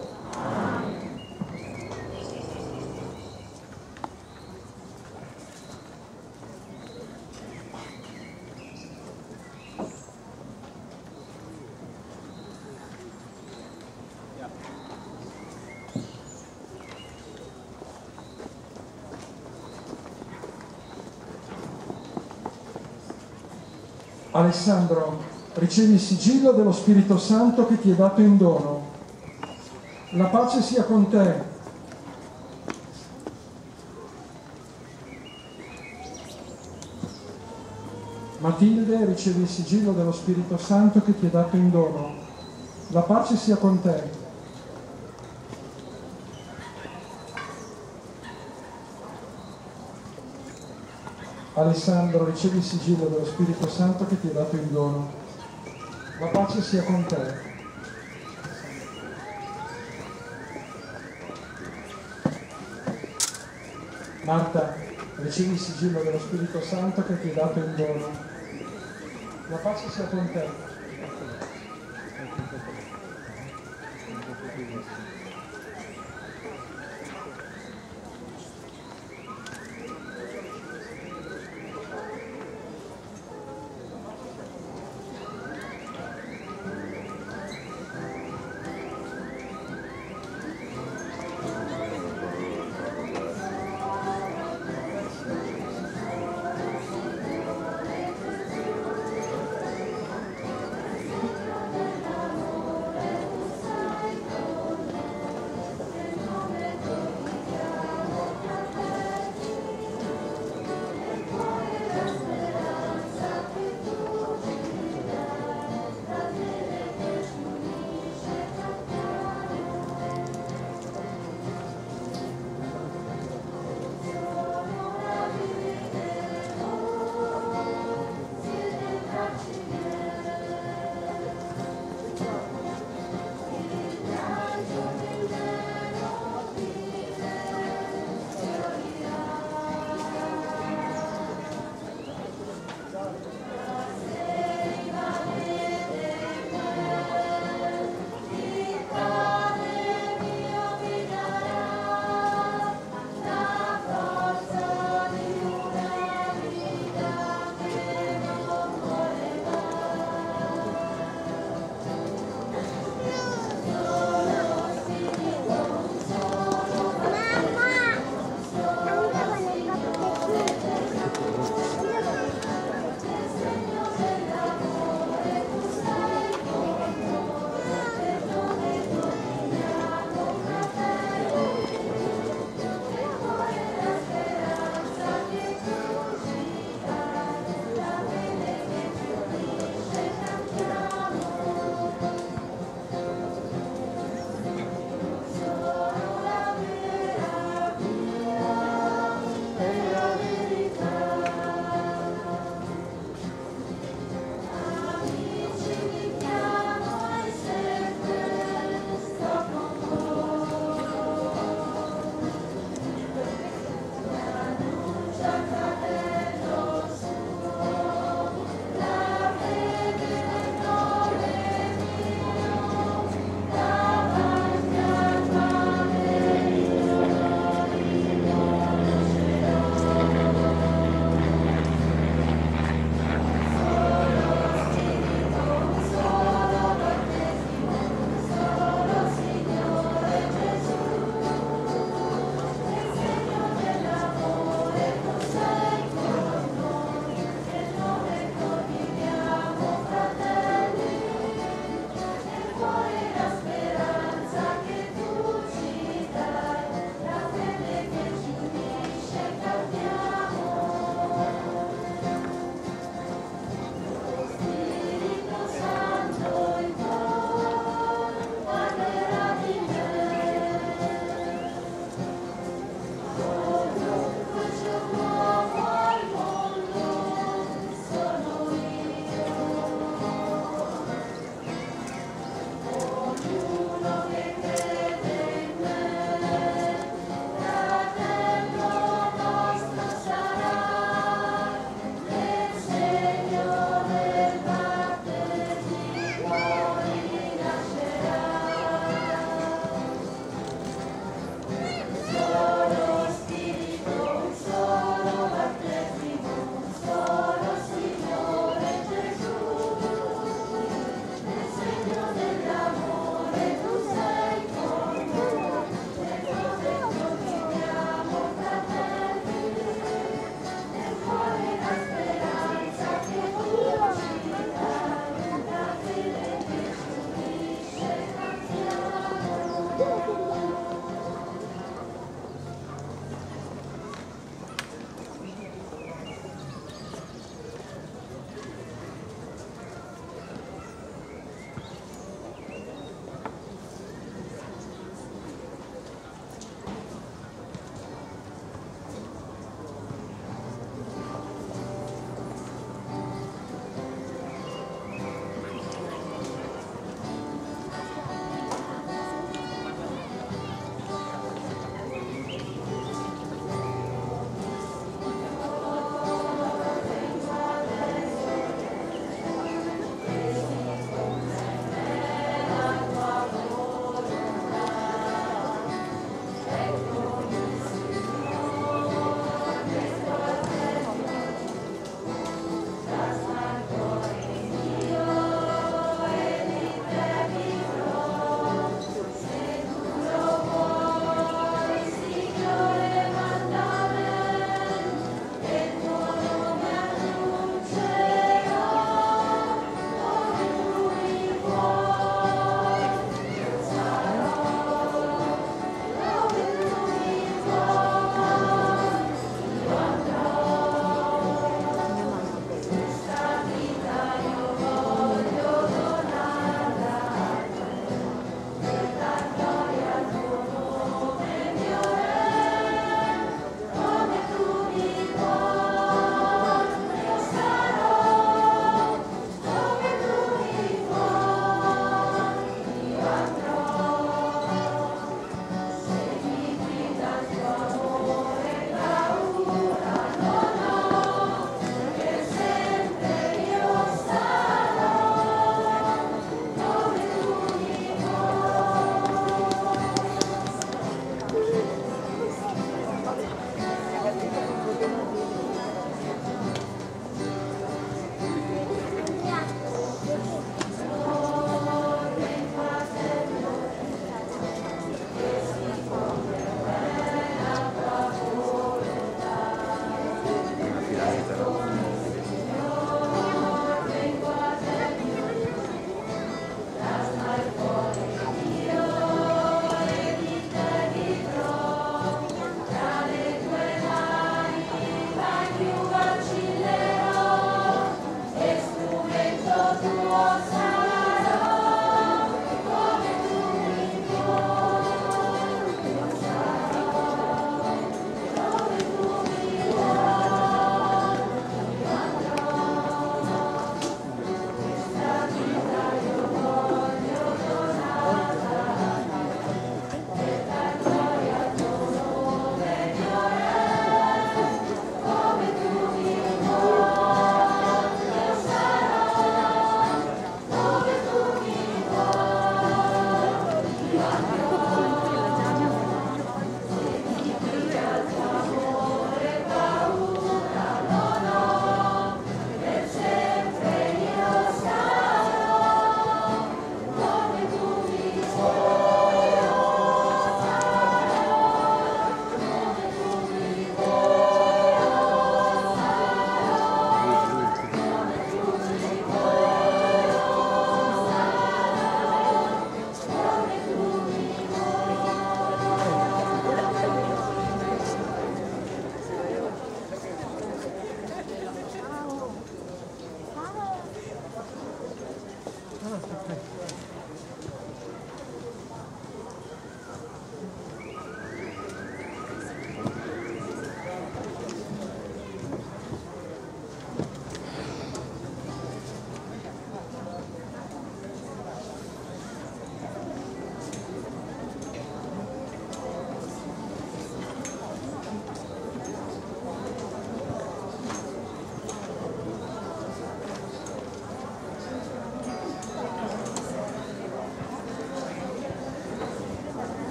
A: Alessandro, ricevi il sigillo dello Spirito Santo che ti è dato in dono. La pace sia con te. Matilde, ricevi il sigillo dello Spirito Santo che ti è dato in dono. La pace sia con te. Alessandro, ricevi il sigillo dello Spirito Santo che ti è dato in dono. La pace sia con te. Marta, ricevi il sigillo dello Spirito Santo che ti è dato in dono. La pace sia con te.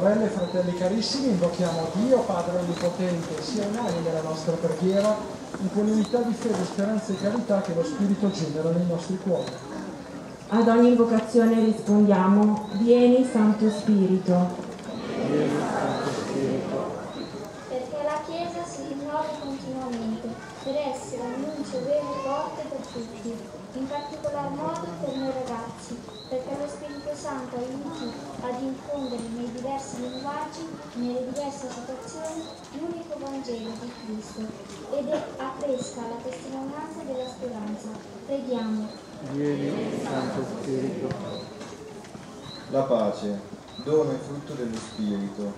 A: Sorelle e fratelli carissimi, invochiamo Dio, Padre Onnipotente, sia unani nella nostra preghiera, in quell'unità di fede, speranza e carità che lo Spirito genera nei nostri cuori.
H: Ad ogni invocazione rispondiamo, vieni Santo Spirito.
I: perché la Chiesa si rinnovi continuamente per essere un annuncio vero e forte per tutti, in particolar modo per noi ragazzi, Spirito Santo aiuti ad infondere nei diversi linguaggi, nelle diverse situazioni, l'unico Vangelo di Cristo ed è- accresca la testimonianza della speranza. Preghiamo.
D: Vieni, Santo Spirito.
J: La pace, dono e frutto dello Spirito,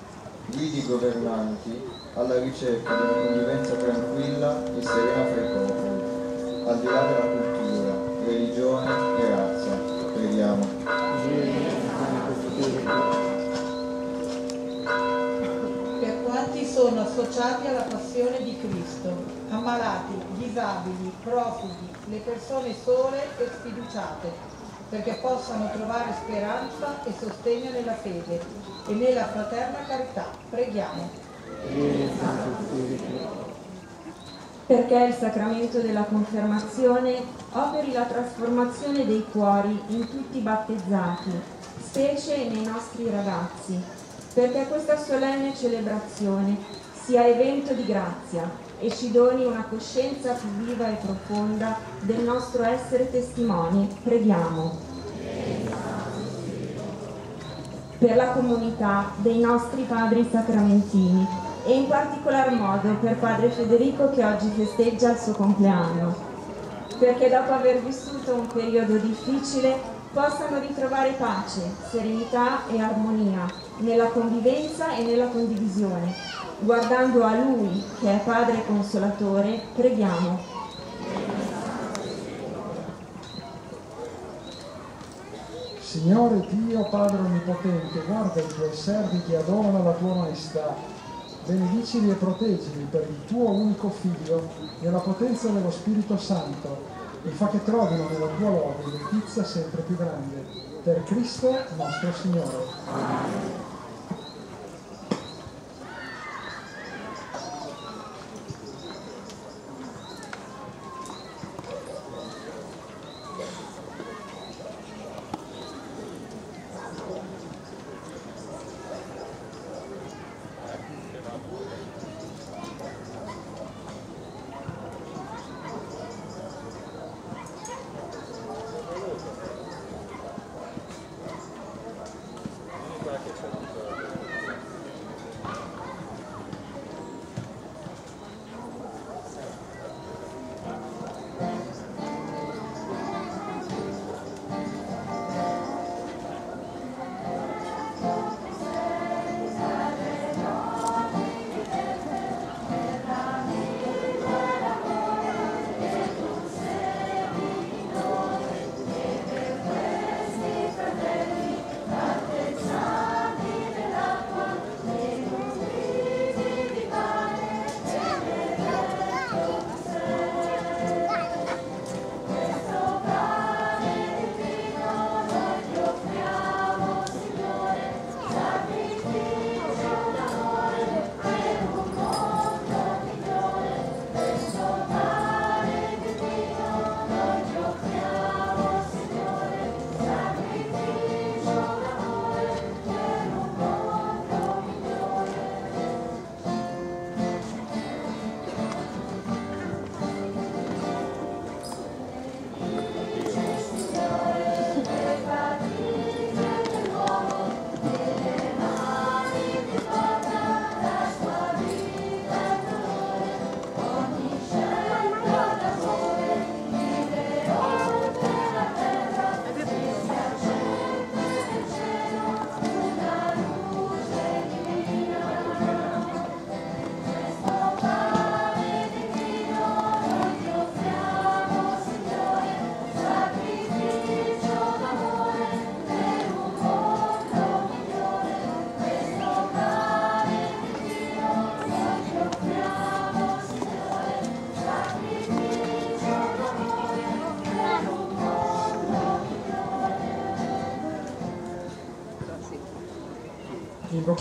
J: guidi i governanti alla ricerca di una convivenza tranquilla e serena fra i popoli, al di là della cultura, religione e razza. Preghiamo.
K: Associati alla passione di Cristo, ammalati, disabili, profughi, le persone sole e sfiduciate, perché possano trovare speranza e sostegno nella fede e nella fraterna carità. Preghiamo.
H: Perché il sacramento della confermazione operi la trasformazione dei cuori in tutti i battezzati, specie nei nostri ragazzi, perché questa solenne celebrazione sia evento di grazia e ci doni una coscienza più viva e profonda del nostro essere testimoni. Preghiamo. Per la comunità dei nostri padri sacramentini e in particolar modo per padre Federico che oggi festeggia il suo compleanno, perché dopo aver vissuto un periodo difficile possano ritrovare pace, serenità e armonia nella convivenza e nella condivisione. Guardando a Lui, che è Padre Consolatore, preghiamo.
A: Signore Dio, Padre Onnipotente, guarda i tuoi servi che adorano la tua maestà. Benedicili e proteggili per il tuo unico Figlio, nella potenza dello Spirito Santo, e fa che trovino nella tua lode letizia sempre più grande. Per Cristo nostro Signore.
L: Grazie.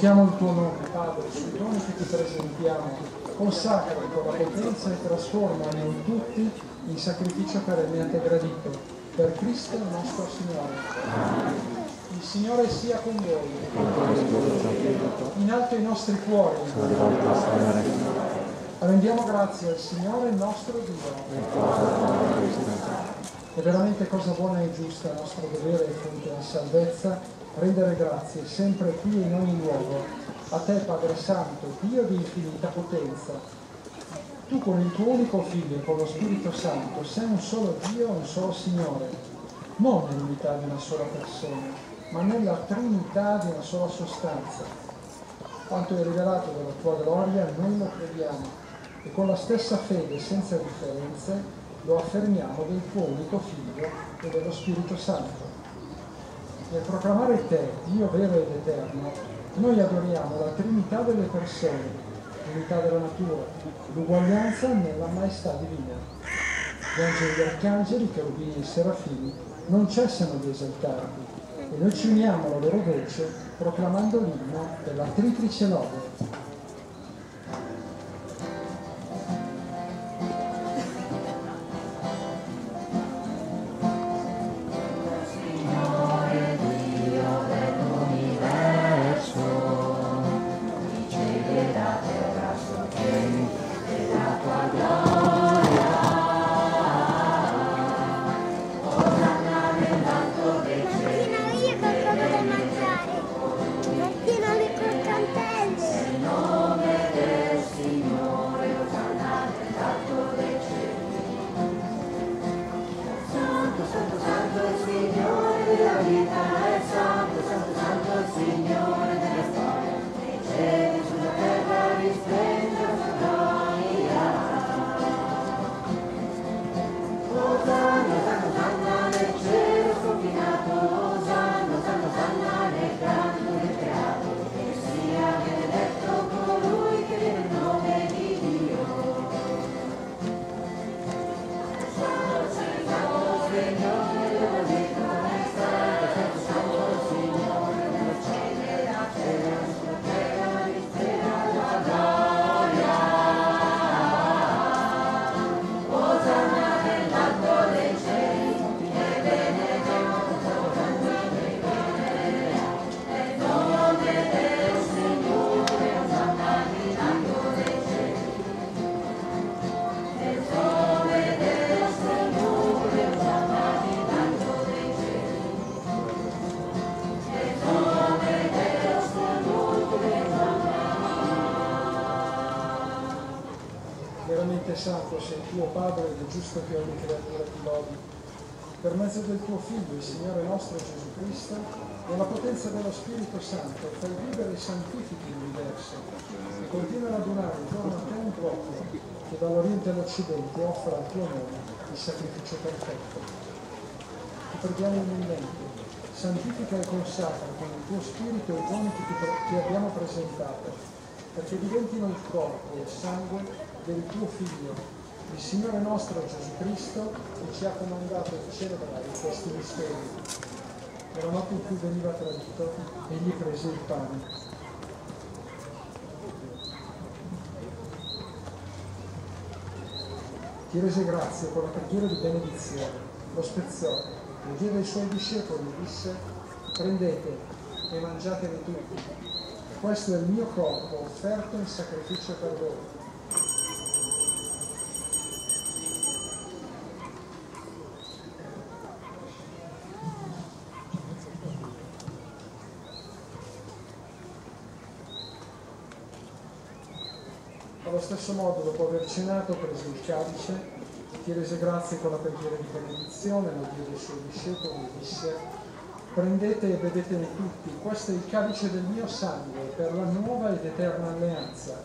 A: Invochiamo il tuo nome, Padre, sui doni che ti presentiamo. Consacrali con la potenza e trasforma noi tutti in sacrificio perenne a te gradito. Per Cristo il nostro Signore. Il Signore sia con voi. In alto i nostri cuori. Rendiamo grazie al Signore il nostro Dio. È veramente cosa buona e giusta, nostro dovere e fonte di salvezza, rendere grazie sempre e in ogni luogo. A te, Padre Santo, Dio di infinita potenza. Tu con il tuo unico Figlio e con lo Spirito Santo sei un solo Dio e un solo Signore, non nell'unità di una sola persona, ma nella Trinità di una sola sostanza. Quanto è rivelato dalla tua gloria, noi lo crediamo e con la stessa fede, senza differenze, lo affermiamo del tuo unico Figlio e dello Spirito Santo. Nel proclamare te, Dio vero ed eterno, noi adoriamo la Trinità delle persone, l'unità della natura, l'uguaglianza nella maestà divina. Gli angeli gli arcangeli, i cherubini e serafini non cessano di esaltarti e noi ci uniamo alla loro voce proclamando l'inno della triplice lode. Giusto che ogni creatura ti lodi. Per mezzo del tuo Figlio, il Signore nostro Gesù Cristo, nella potenza dello Spirito Santo, fai vivere e santifichi l'universo e continua ad adunare intorno a te un popolo che dall'Oriente all'Occidente offra al tuo nome il sacrificio perfetto. Ti preghiamo umilmente, santifica e consacra con il tuo Spirito i doni che ti, ti abbiamo presentato, perché diventino il corpo e il sangue del tuo Figlio, il Signore nostro Gesù Cristo, che ci ha comandato di celebrare questi misteri. Nella notte in cui veniva tradito, egli prese il pane. Ti rese grazie con la preghiera di benedizione, lo spezzò, lo diede ai suoi discepoli e disse, prendete e mangiatene tutti, questo è il mio corpo offerto in sacrificio per voi. Allo stesso modo, dopo aver cenato, prese il calice, ti rese grazie con la preghiera di benedizione, lo diede ai suoi discepoli disse, prendete e bevetene tutti, questo è il calice del mio sangue per la nuova ed eterna alleanza,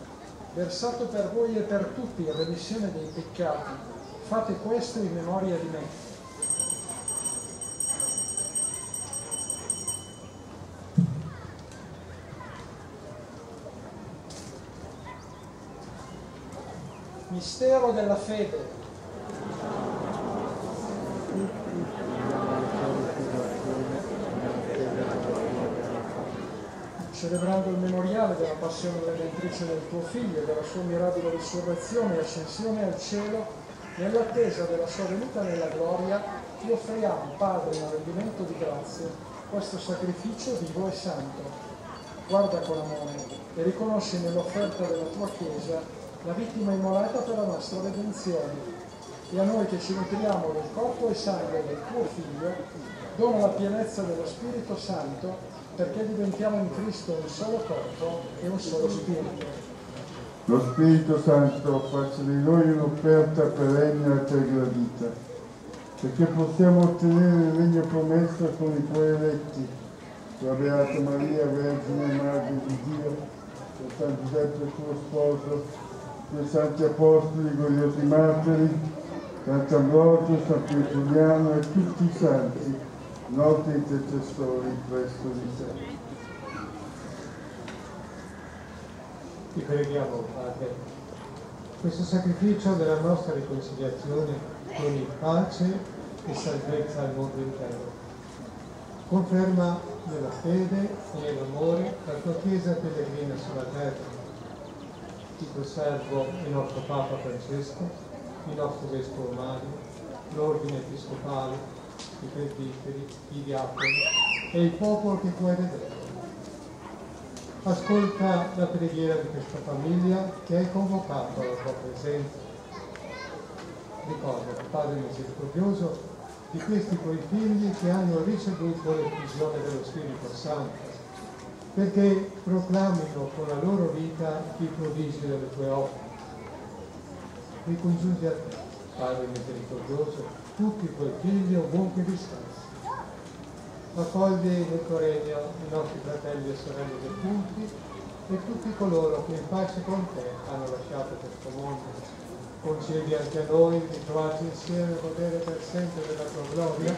A: versato per voi e per tutti in remissione dei peccati. Fate questo in memoria di me. Mistero della fede. celebrando il memoriale della passione redentrice del tuo Figlio e della sua mirabile risurrezione e ascensione al cielo, nell'attesa della sua venuta nella gloria, ti offriamo, Padre, in rendimento di grazie, questo sacrificio vivo e santo. Guarda con amore e riconosci nell'offerta della tua Chiesa la vittima immolata per la nostra redenzione. E a noi che ci nutriamo del corpo e sangue del tuo Figlio, dona la pienezza dello Spirito Santo perché diventiamo in Cristo un solo corpo e un solo spirito.
C: Lo Spirito Santo faccia di noi un'offerta perenne a te gradita, perché possiamo ottenere il regno promesso con i tuoi eletti, la Beata Maria, Vergine Madre di Dio, e San Giuseppe suo sposo, i santi apostoli, gloriosi martiri, Sant'Ambrogio, San Pietro Giuliano e tutti i santi, noti intercessori presso di te.
F: Ti preghiamo, Padre, questo sacrificio della nostra riconciliazione doni pace e salvezza al mondo intero. Conferma nella fede e nell'amore la tua Chiesa pellegrina sulla terra. Ti conservo il nostro Papa Francesco, il nostro Vescovo Mario, l'Ordine Episcopale, i presbiteri, i diaconi e il popolo che tu hai redetto. Ascolta la preghiera di questa famiglia che hai convocato alla tua presenza. Ricorda, Padre misericordioso, di questi tuoi figli che hanno ricevuto l'effusione dello Spirito Santo, perché proclamino con la loro vita i prodigi delle tue opere. Ricongiungi a te, Padre misericordioso, tutti i tuoi figli ovunque dispersi. Accogli nel tuo regno i nostri fratelli e sorelle defunti e tutti coloro che in pace con te hanno lasciato questo mondo. Concedi anche a noi di trovarci insieme a godere per sempre della tua gloria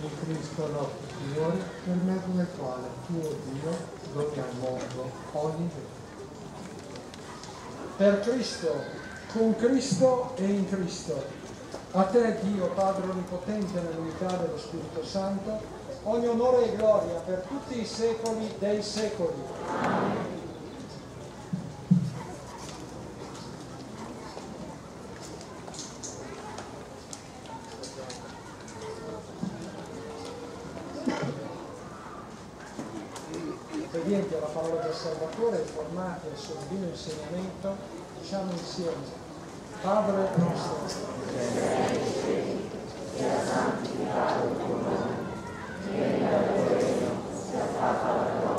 F: in Cristo nostro Signore, per mezzo del quale tu, o Doni al mondo ogni giorno.
A: Per Cristo, con Cristo e in Cristo. A te, Dio Padre Onnipotente, nell'unità dello Spirito Santo, ogni onore e gloria per tutti i secoli dei secoli. Obbedienti alla parola formati al suo divino insegnamento, diciamo insieme, Padre nostro, Croce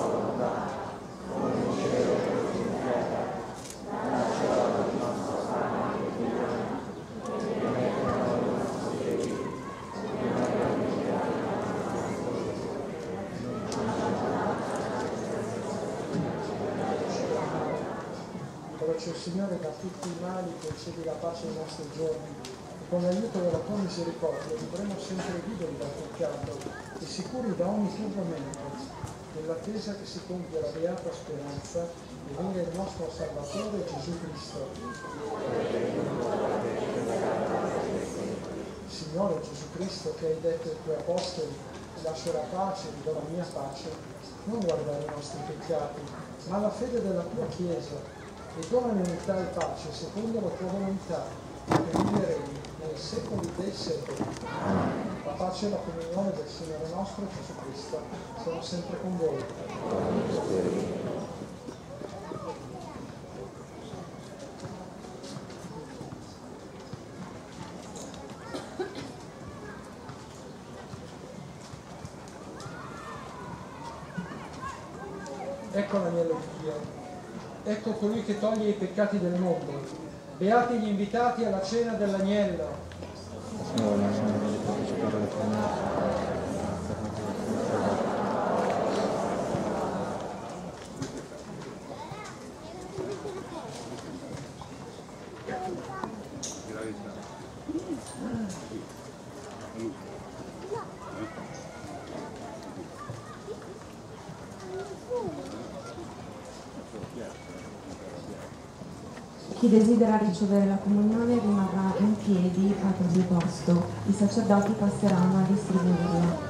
A: il Signore da tutti i mali, concedi la pace ai nostri giorni e con l'aiuto della tua misericordia vivremo sempre liberi dal peccato e sicuri da ogni turbamento, nell'attesa che si compia la beata speranza e venga il nostro Salvatore Gesù Cristo. Signore Gesù Cristo, che hai detto ai tuoi apostoli, lascio la pace, ti do la mia pace, non guardare i nostri peccati, ma la fede della tua Chiesa e donami unità e pace secondo la tua volontà, che vivremo nei secoli dei secoli. La pace e la comunione del Signore nostro Gesù Cristo sono sempre con voi. Ecco l'agnello di Dio. Ecco colui che toglie i peccati del mondo. Beati gli invitati alla cena dell'agnello.
D: Signore, non sono di partecipare alle tue
H: Chi desidera ricevere la comunione rimarrà in piedi al proprio posto. I sacerdoti passeranno a distribuirla.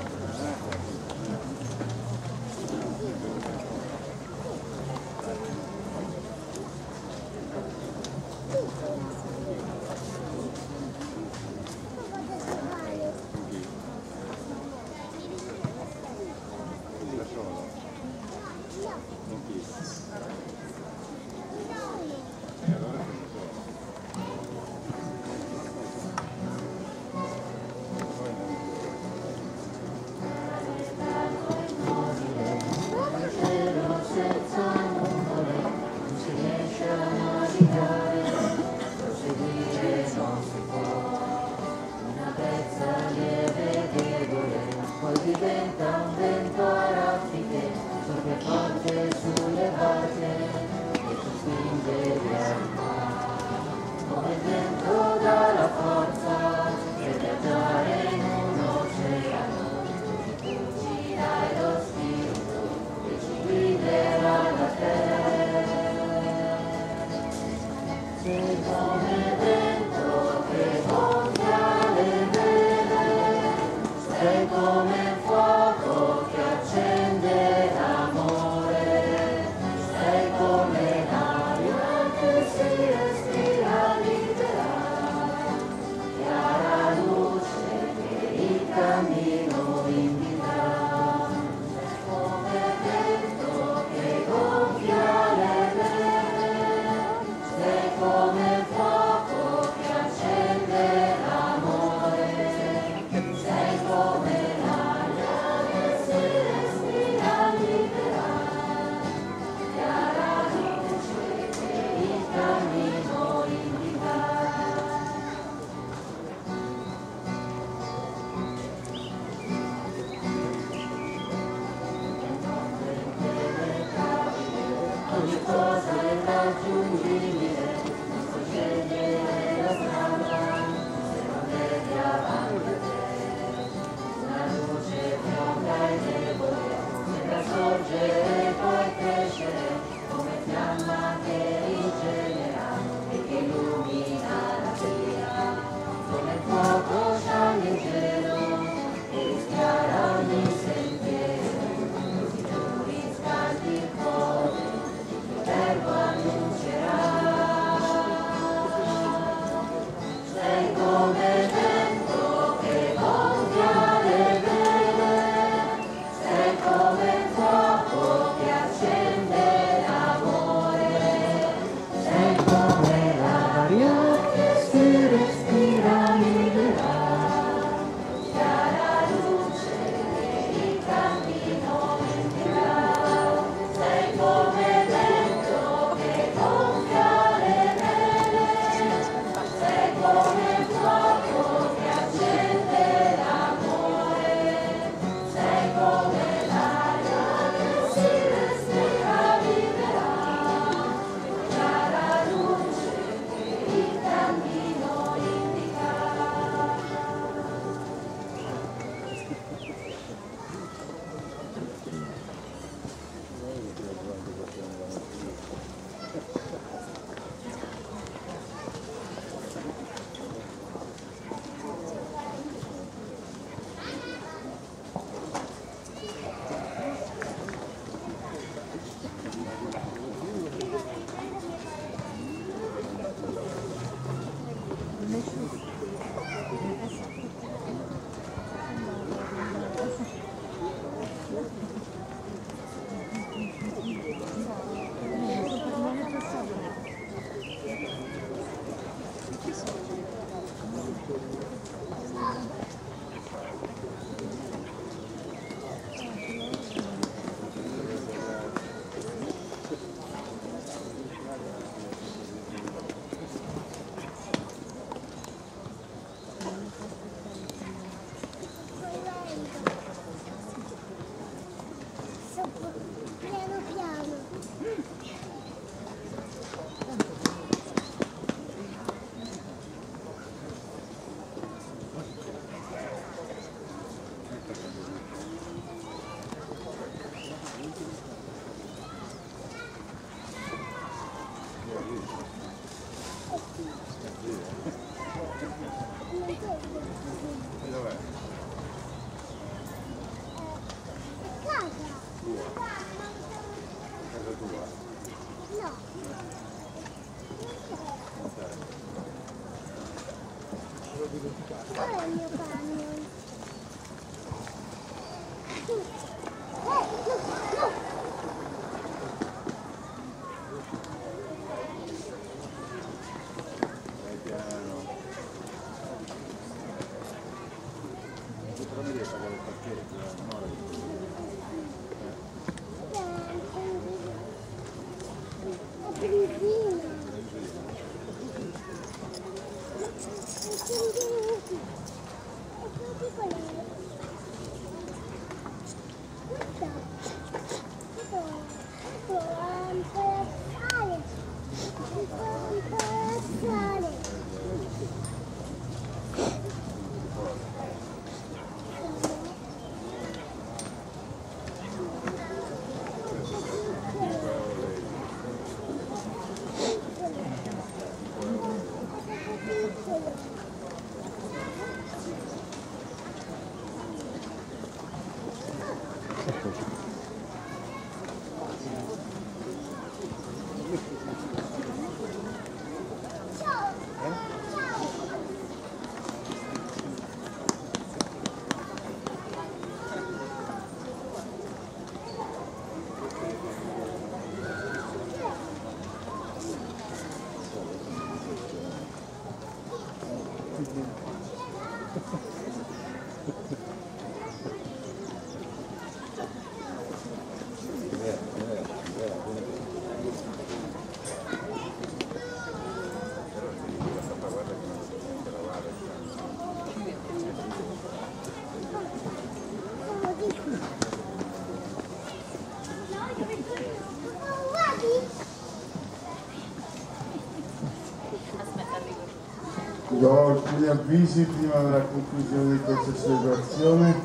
C: Alcuni avvisi prima della conclusione di questa celebrazione.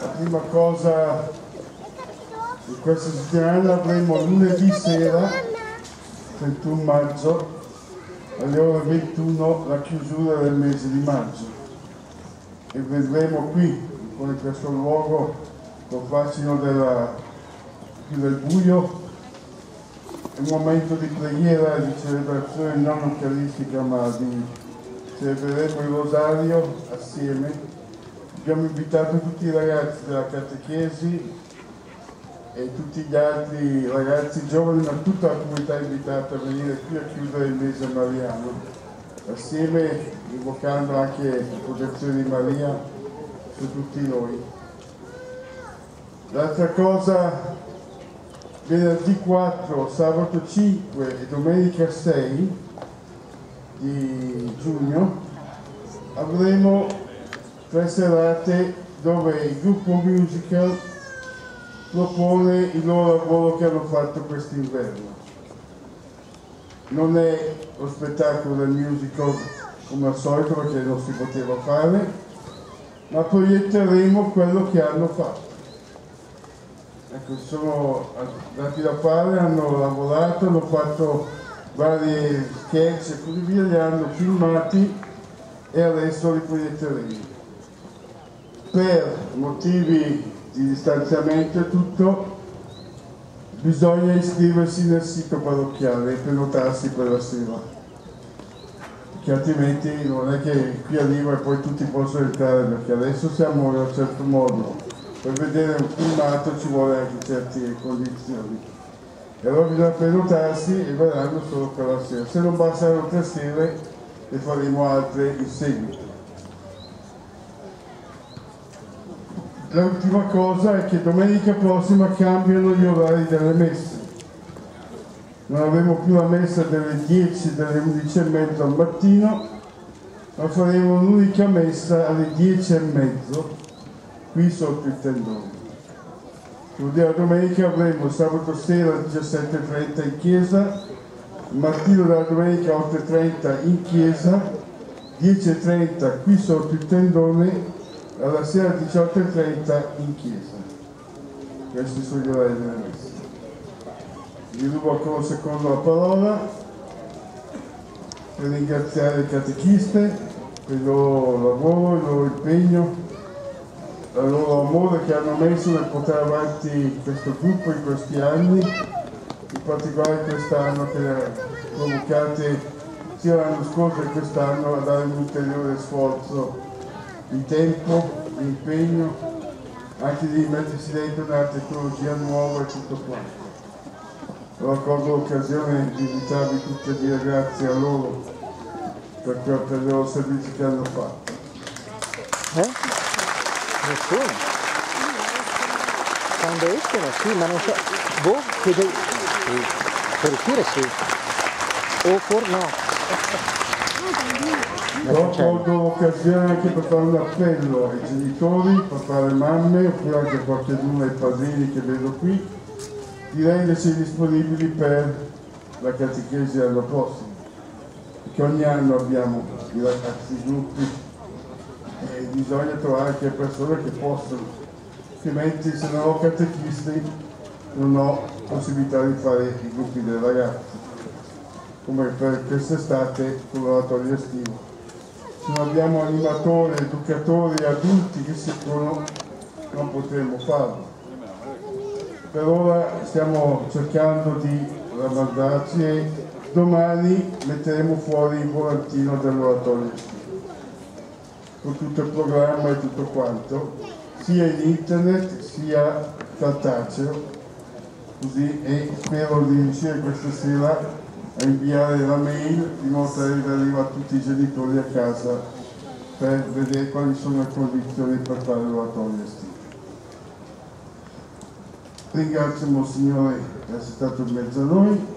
C: La prima cosa di questa settimana avremo lunedì sera, 31 maggio, alle ore 21 la chiusura del mese di maggio e vedremo qui, in questo luogo, col fascino della, del buio, un momento di preghiera, di celebrazione non eucaristica ma di celebreremo il rosario assieme. Abbiamo invitato tutti i ragazzi della catechesi e tutti gli altri ragazzi giovani, ma tutta la comunità è invitata a venire qui a chiudere il mese mariano, assieme invocando anche la protezione di Maria su tutti noi. L'altra cosa venerdì 4, sabato 5 e domenica 6 di giugno avremo tre serate dove il gruppo musical propone il loro lavoro che hanno fatto quest'inverno. Non è lo spettacolo del musical come al solito perché non si poteva fare, ma proietteremo quello che hanno fatto. Ecco, sono andati da fare, hanno lavorato, hanno fatto vari sketch e così via, li hanno filmati e adesso li proietteremo. Per motivi di distanziamento e tutto, bisogna iscriversi nel sito parrocchiale e prenotarsi per la sera. Perché altrimenti non è che qui arriva e poi tutti possono entrare, perché adesso siamo in un certo modo per vedere un filmato ci vuole anche certe condizioni. E allora bisogna prenotarsi e verranno solo per la sera. Se non bastano tre sere, ne faremo altre in seguito. L'ultima cosa è che domenica prossima cambiano gli orari delle messe. Non avremo più la messa delle 10 delle 11 e mezzo al mattino, ma faremo un'unica messa alle 10 e mezzo qui sotto il tendone. Lunedì domenica avremo sabato sera alle 17.30 in chiesa, mattino della domenica 8.30 in chiesa, 10.30 qui sotto il tendone, alla sera 18.30 in chiesa. Questi sono gli orari delle messe. Vi rubo ancora un secondo la parola per ringraziare le catechiste per il loro lavoro, il loro impegno, loro amore che hanno messo nel portare avanti questo gruppo in questi anni, in particolare quest'anno che provocate sia l'anno scorso che quest'anno a dare un ulteriore sforzo di tempo, di impegno, anche di mettersi dentro una tecnologia nuova e tutto quanto. Allora colgo l'occasione di invitarvi tutti a dire grazie a loro per, per il loro servizio che hanno fatto.
M: Eh? Nessuno. Quando escono sì, ma non so. Boh, chiede... Sì. Per sì. O for no.
C: Però colgo l'occasione anche per fare un appello ai genitori, papà e mamme, oppure anche qualcuno ai padrini che vedo qui, di rendersi disponibili per la catechesi l'anno prossimo. Perché ogni anno abbiamo i ragazzi, gruppi, e bisogna trovare anche persone che possono, altrimenti se non ho catechisti non ho possibilità di fare i gruppi dei ragazzi, come per quest'estate con l'oratorio estivo. Se non abbiamo animatori, educatori, adulti che seguono, non potremo farlo. Per ora stiamo cercando di raccomandarci e domani metteremo fuori il volantino dell'oratorio estivo con tutto il programma e tutto quanto, sia in internet sia cartaceo, così e spero di riuscire questa sera a inviare la mail in modo che arriva a tutti i genitori a casa per vedere quali sono le condizioni per fare l'oratorio estivo. Ringrazio Monsignore che è stato in mezzo a noi.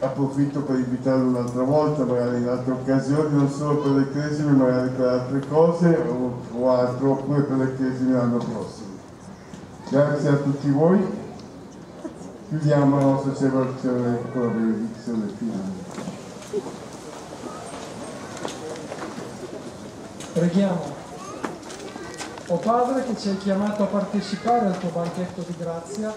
C: Approfitto per invitarlo un'altra volta, magari in altre occasioni, non solo per le cresime, magari per altre cose o, o altro, oppure per le cresime l'anno prossimo. Grazie a tutti voi. Chiudiamo la nostra celebrazione con la benedizione finale.
A: Preghiamo. O Padre che ci hai chiamato a partecipare al tuo banchetto di grazia,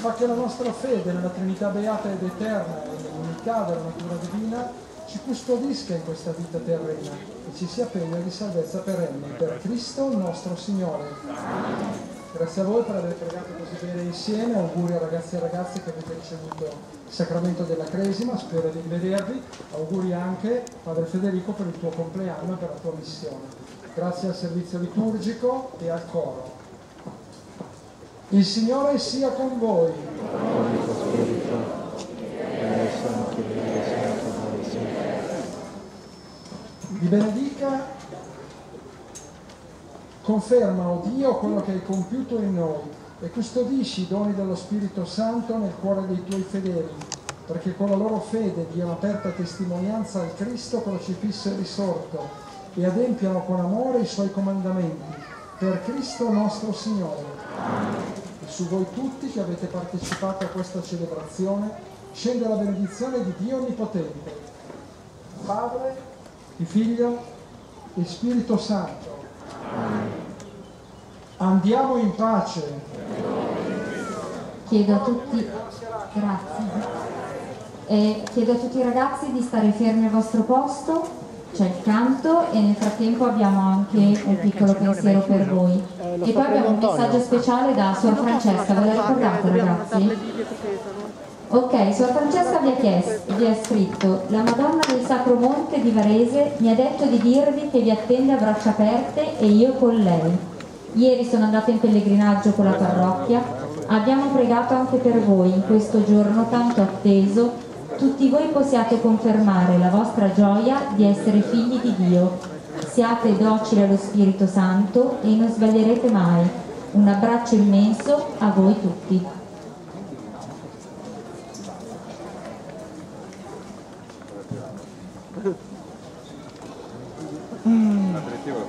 A: ma che la nostra fede nella Trinità beata ed eterna e nell'unità della natura divina ci custodisca in questa vita terrena e ci sia pegno di salvezza perenne per Cristo nostro Signore. Grazie a voi per aver pregato così bene insieme, auguri a ragazzi e ragazze che avete ricevuto il sacramento della Cresima, spero di vedervi, auguri anche Padre Federico per il tuo compleanno e per la tua missione. Grazie al servizio liturgico e al coro. Il Signore sia con voi. Vi benedica, conferma, o Dio, quello che hai compiuto in noi e custodisci i doni dello Spirito Santo nel cuore dei tuoi fedeli, perché con la loro fede diano aperta testimonianza al Cristo crocifisso e risorto e adempiano con amore i suoi comandamenti, per Cristo nostro Signore. E su voi tutti che avete partecipato a questa celebrazione scende la benedizione di Dio Onnipotente, Padre, di Figlio e Spirito Santo. Andiamo in pace.
N: Chiedo a tutti, grazie. E chiedo a tutti i ragazzi di stare fermi al vostro posto, c'è il canto e nel frattempo abbiamo anche un piccolo pensiero per voi. E poi abbiamo un messaggio speciale da Suor Francesca, ve la ricordate ragazzi? Ok, Suor Francesca vi ha, chiesto, vi ha scritto La Madonna del Sacro Monte di Varese mi ha detto di dirvi che vi attende a braccia aperte e io con lei. Ieri sono andata in pellegrinaggio con la parrocchia, abbiamo pregato anche per voi in questo giorno tanto atteso, tutti voi possiate confermare la vostra gioia di essere figli di Dio. Siate docili allo Spirito Santo e non sbaglierete mai. Un abbraccio immenso a voi tutti.
O: L'aperitivo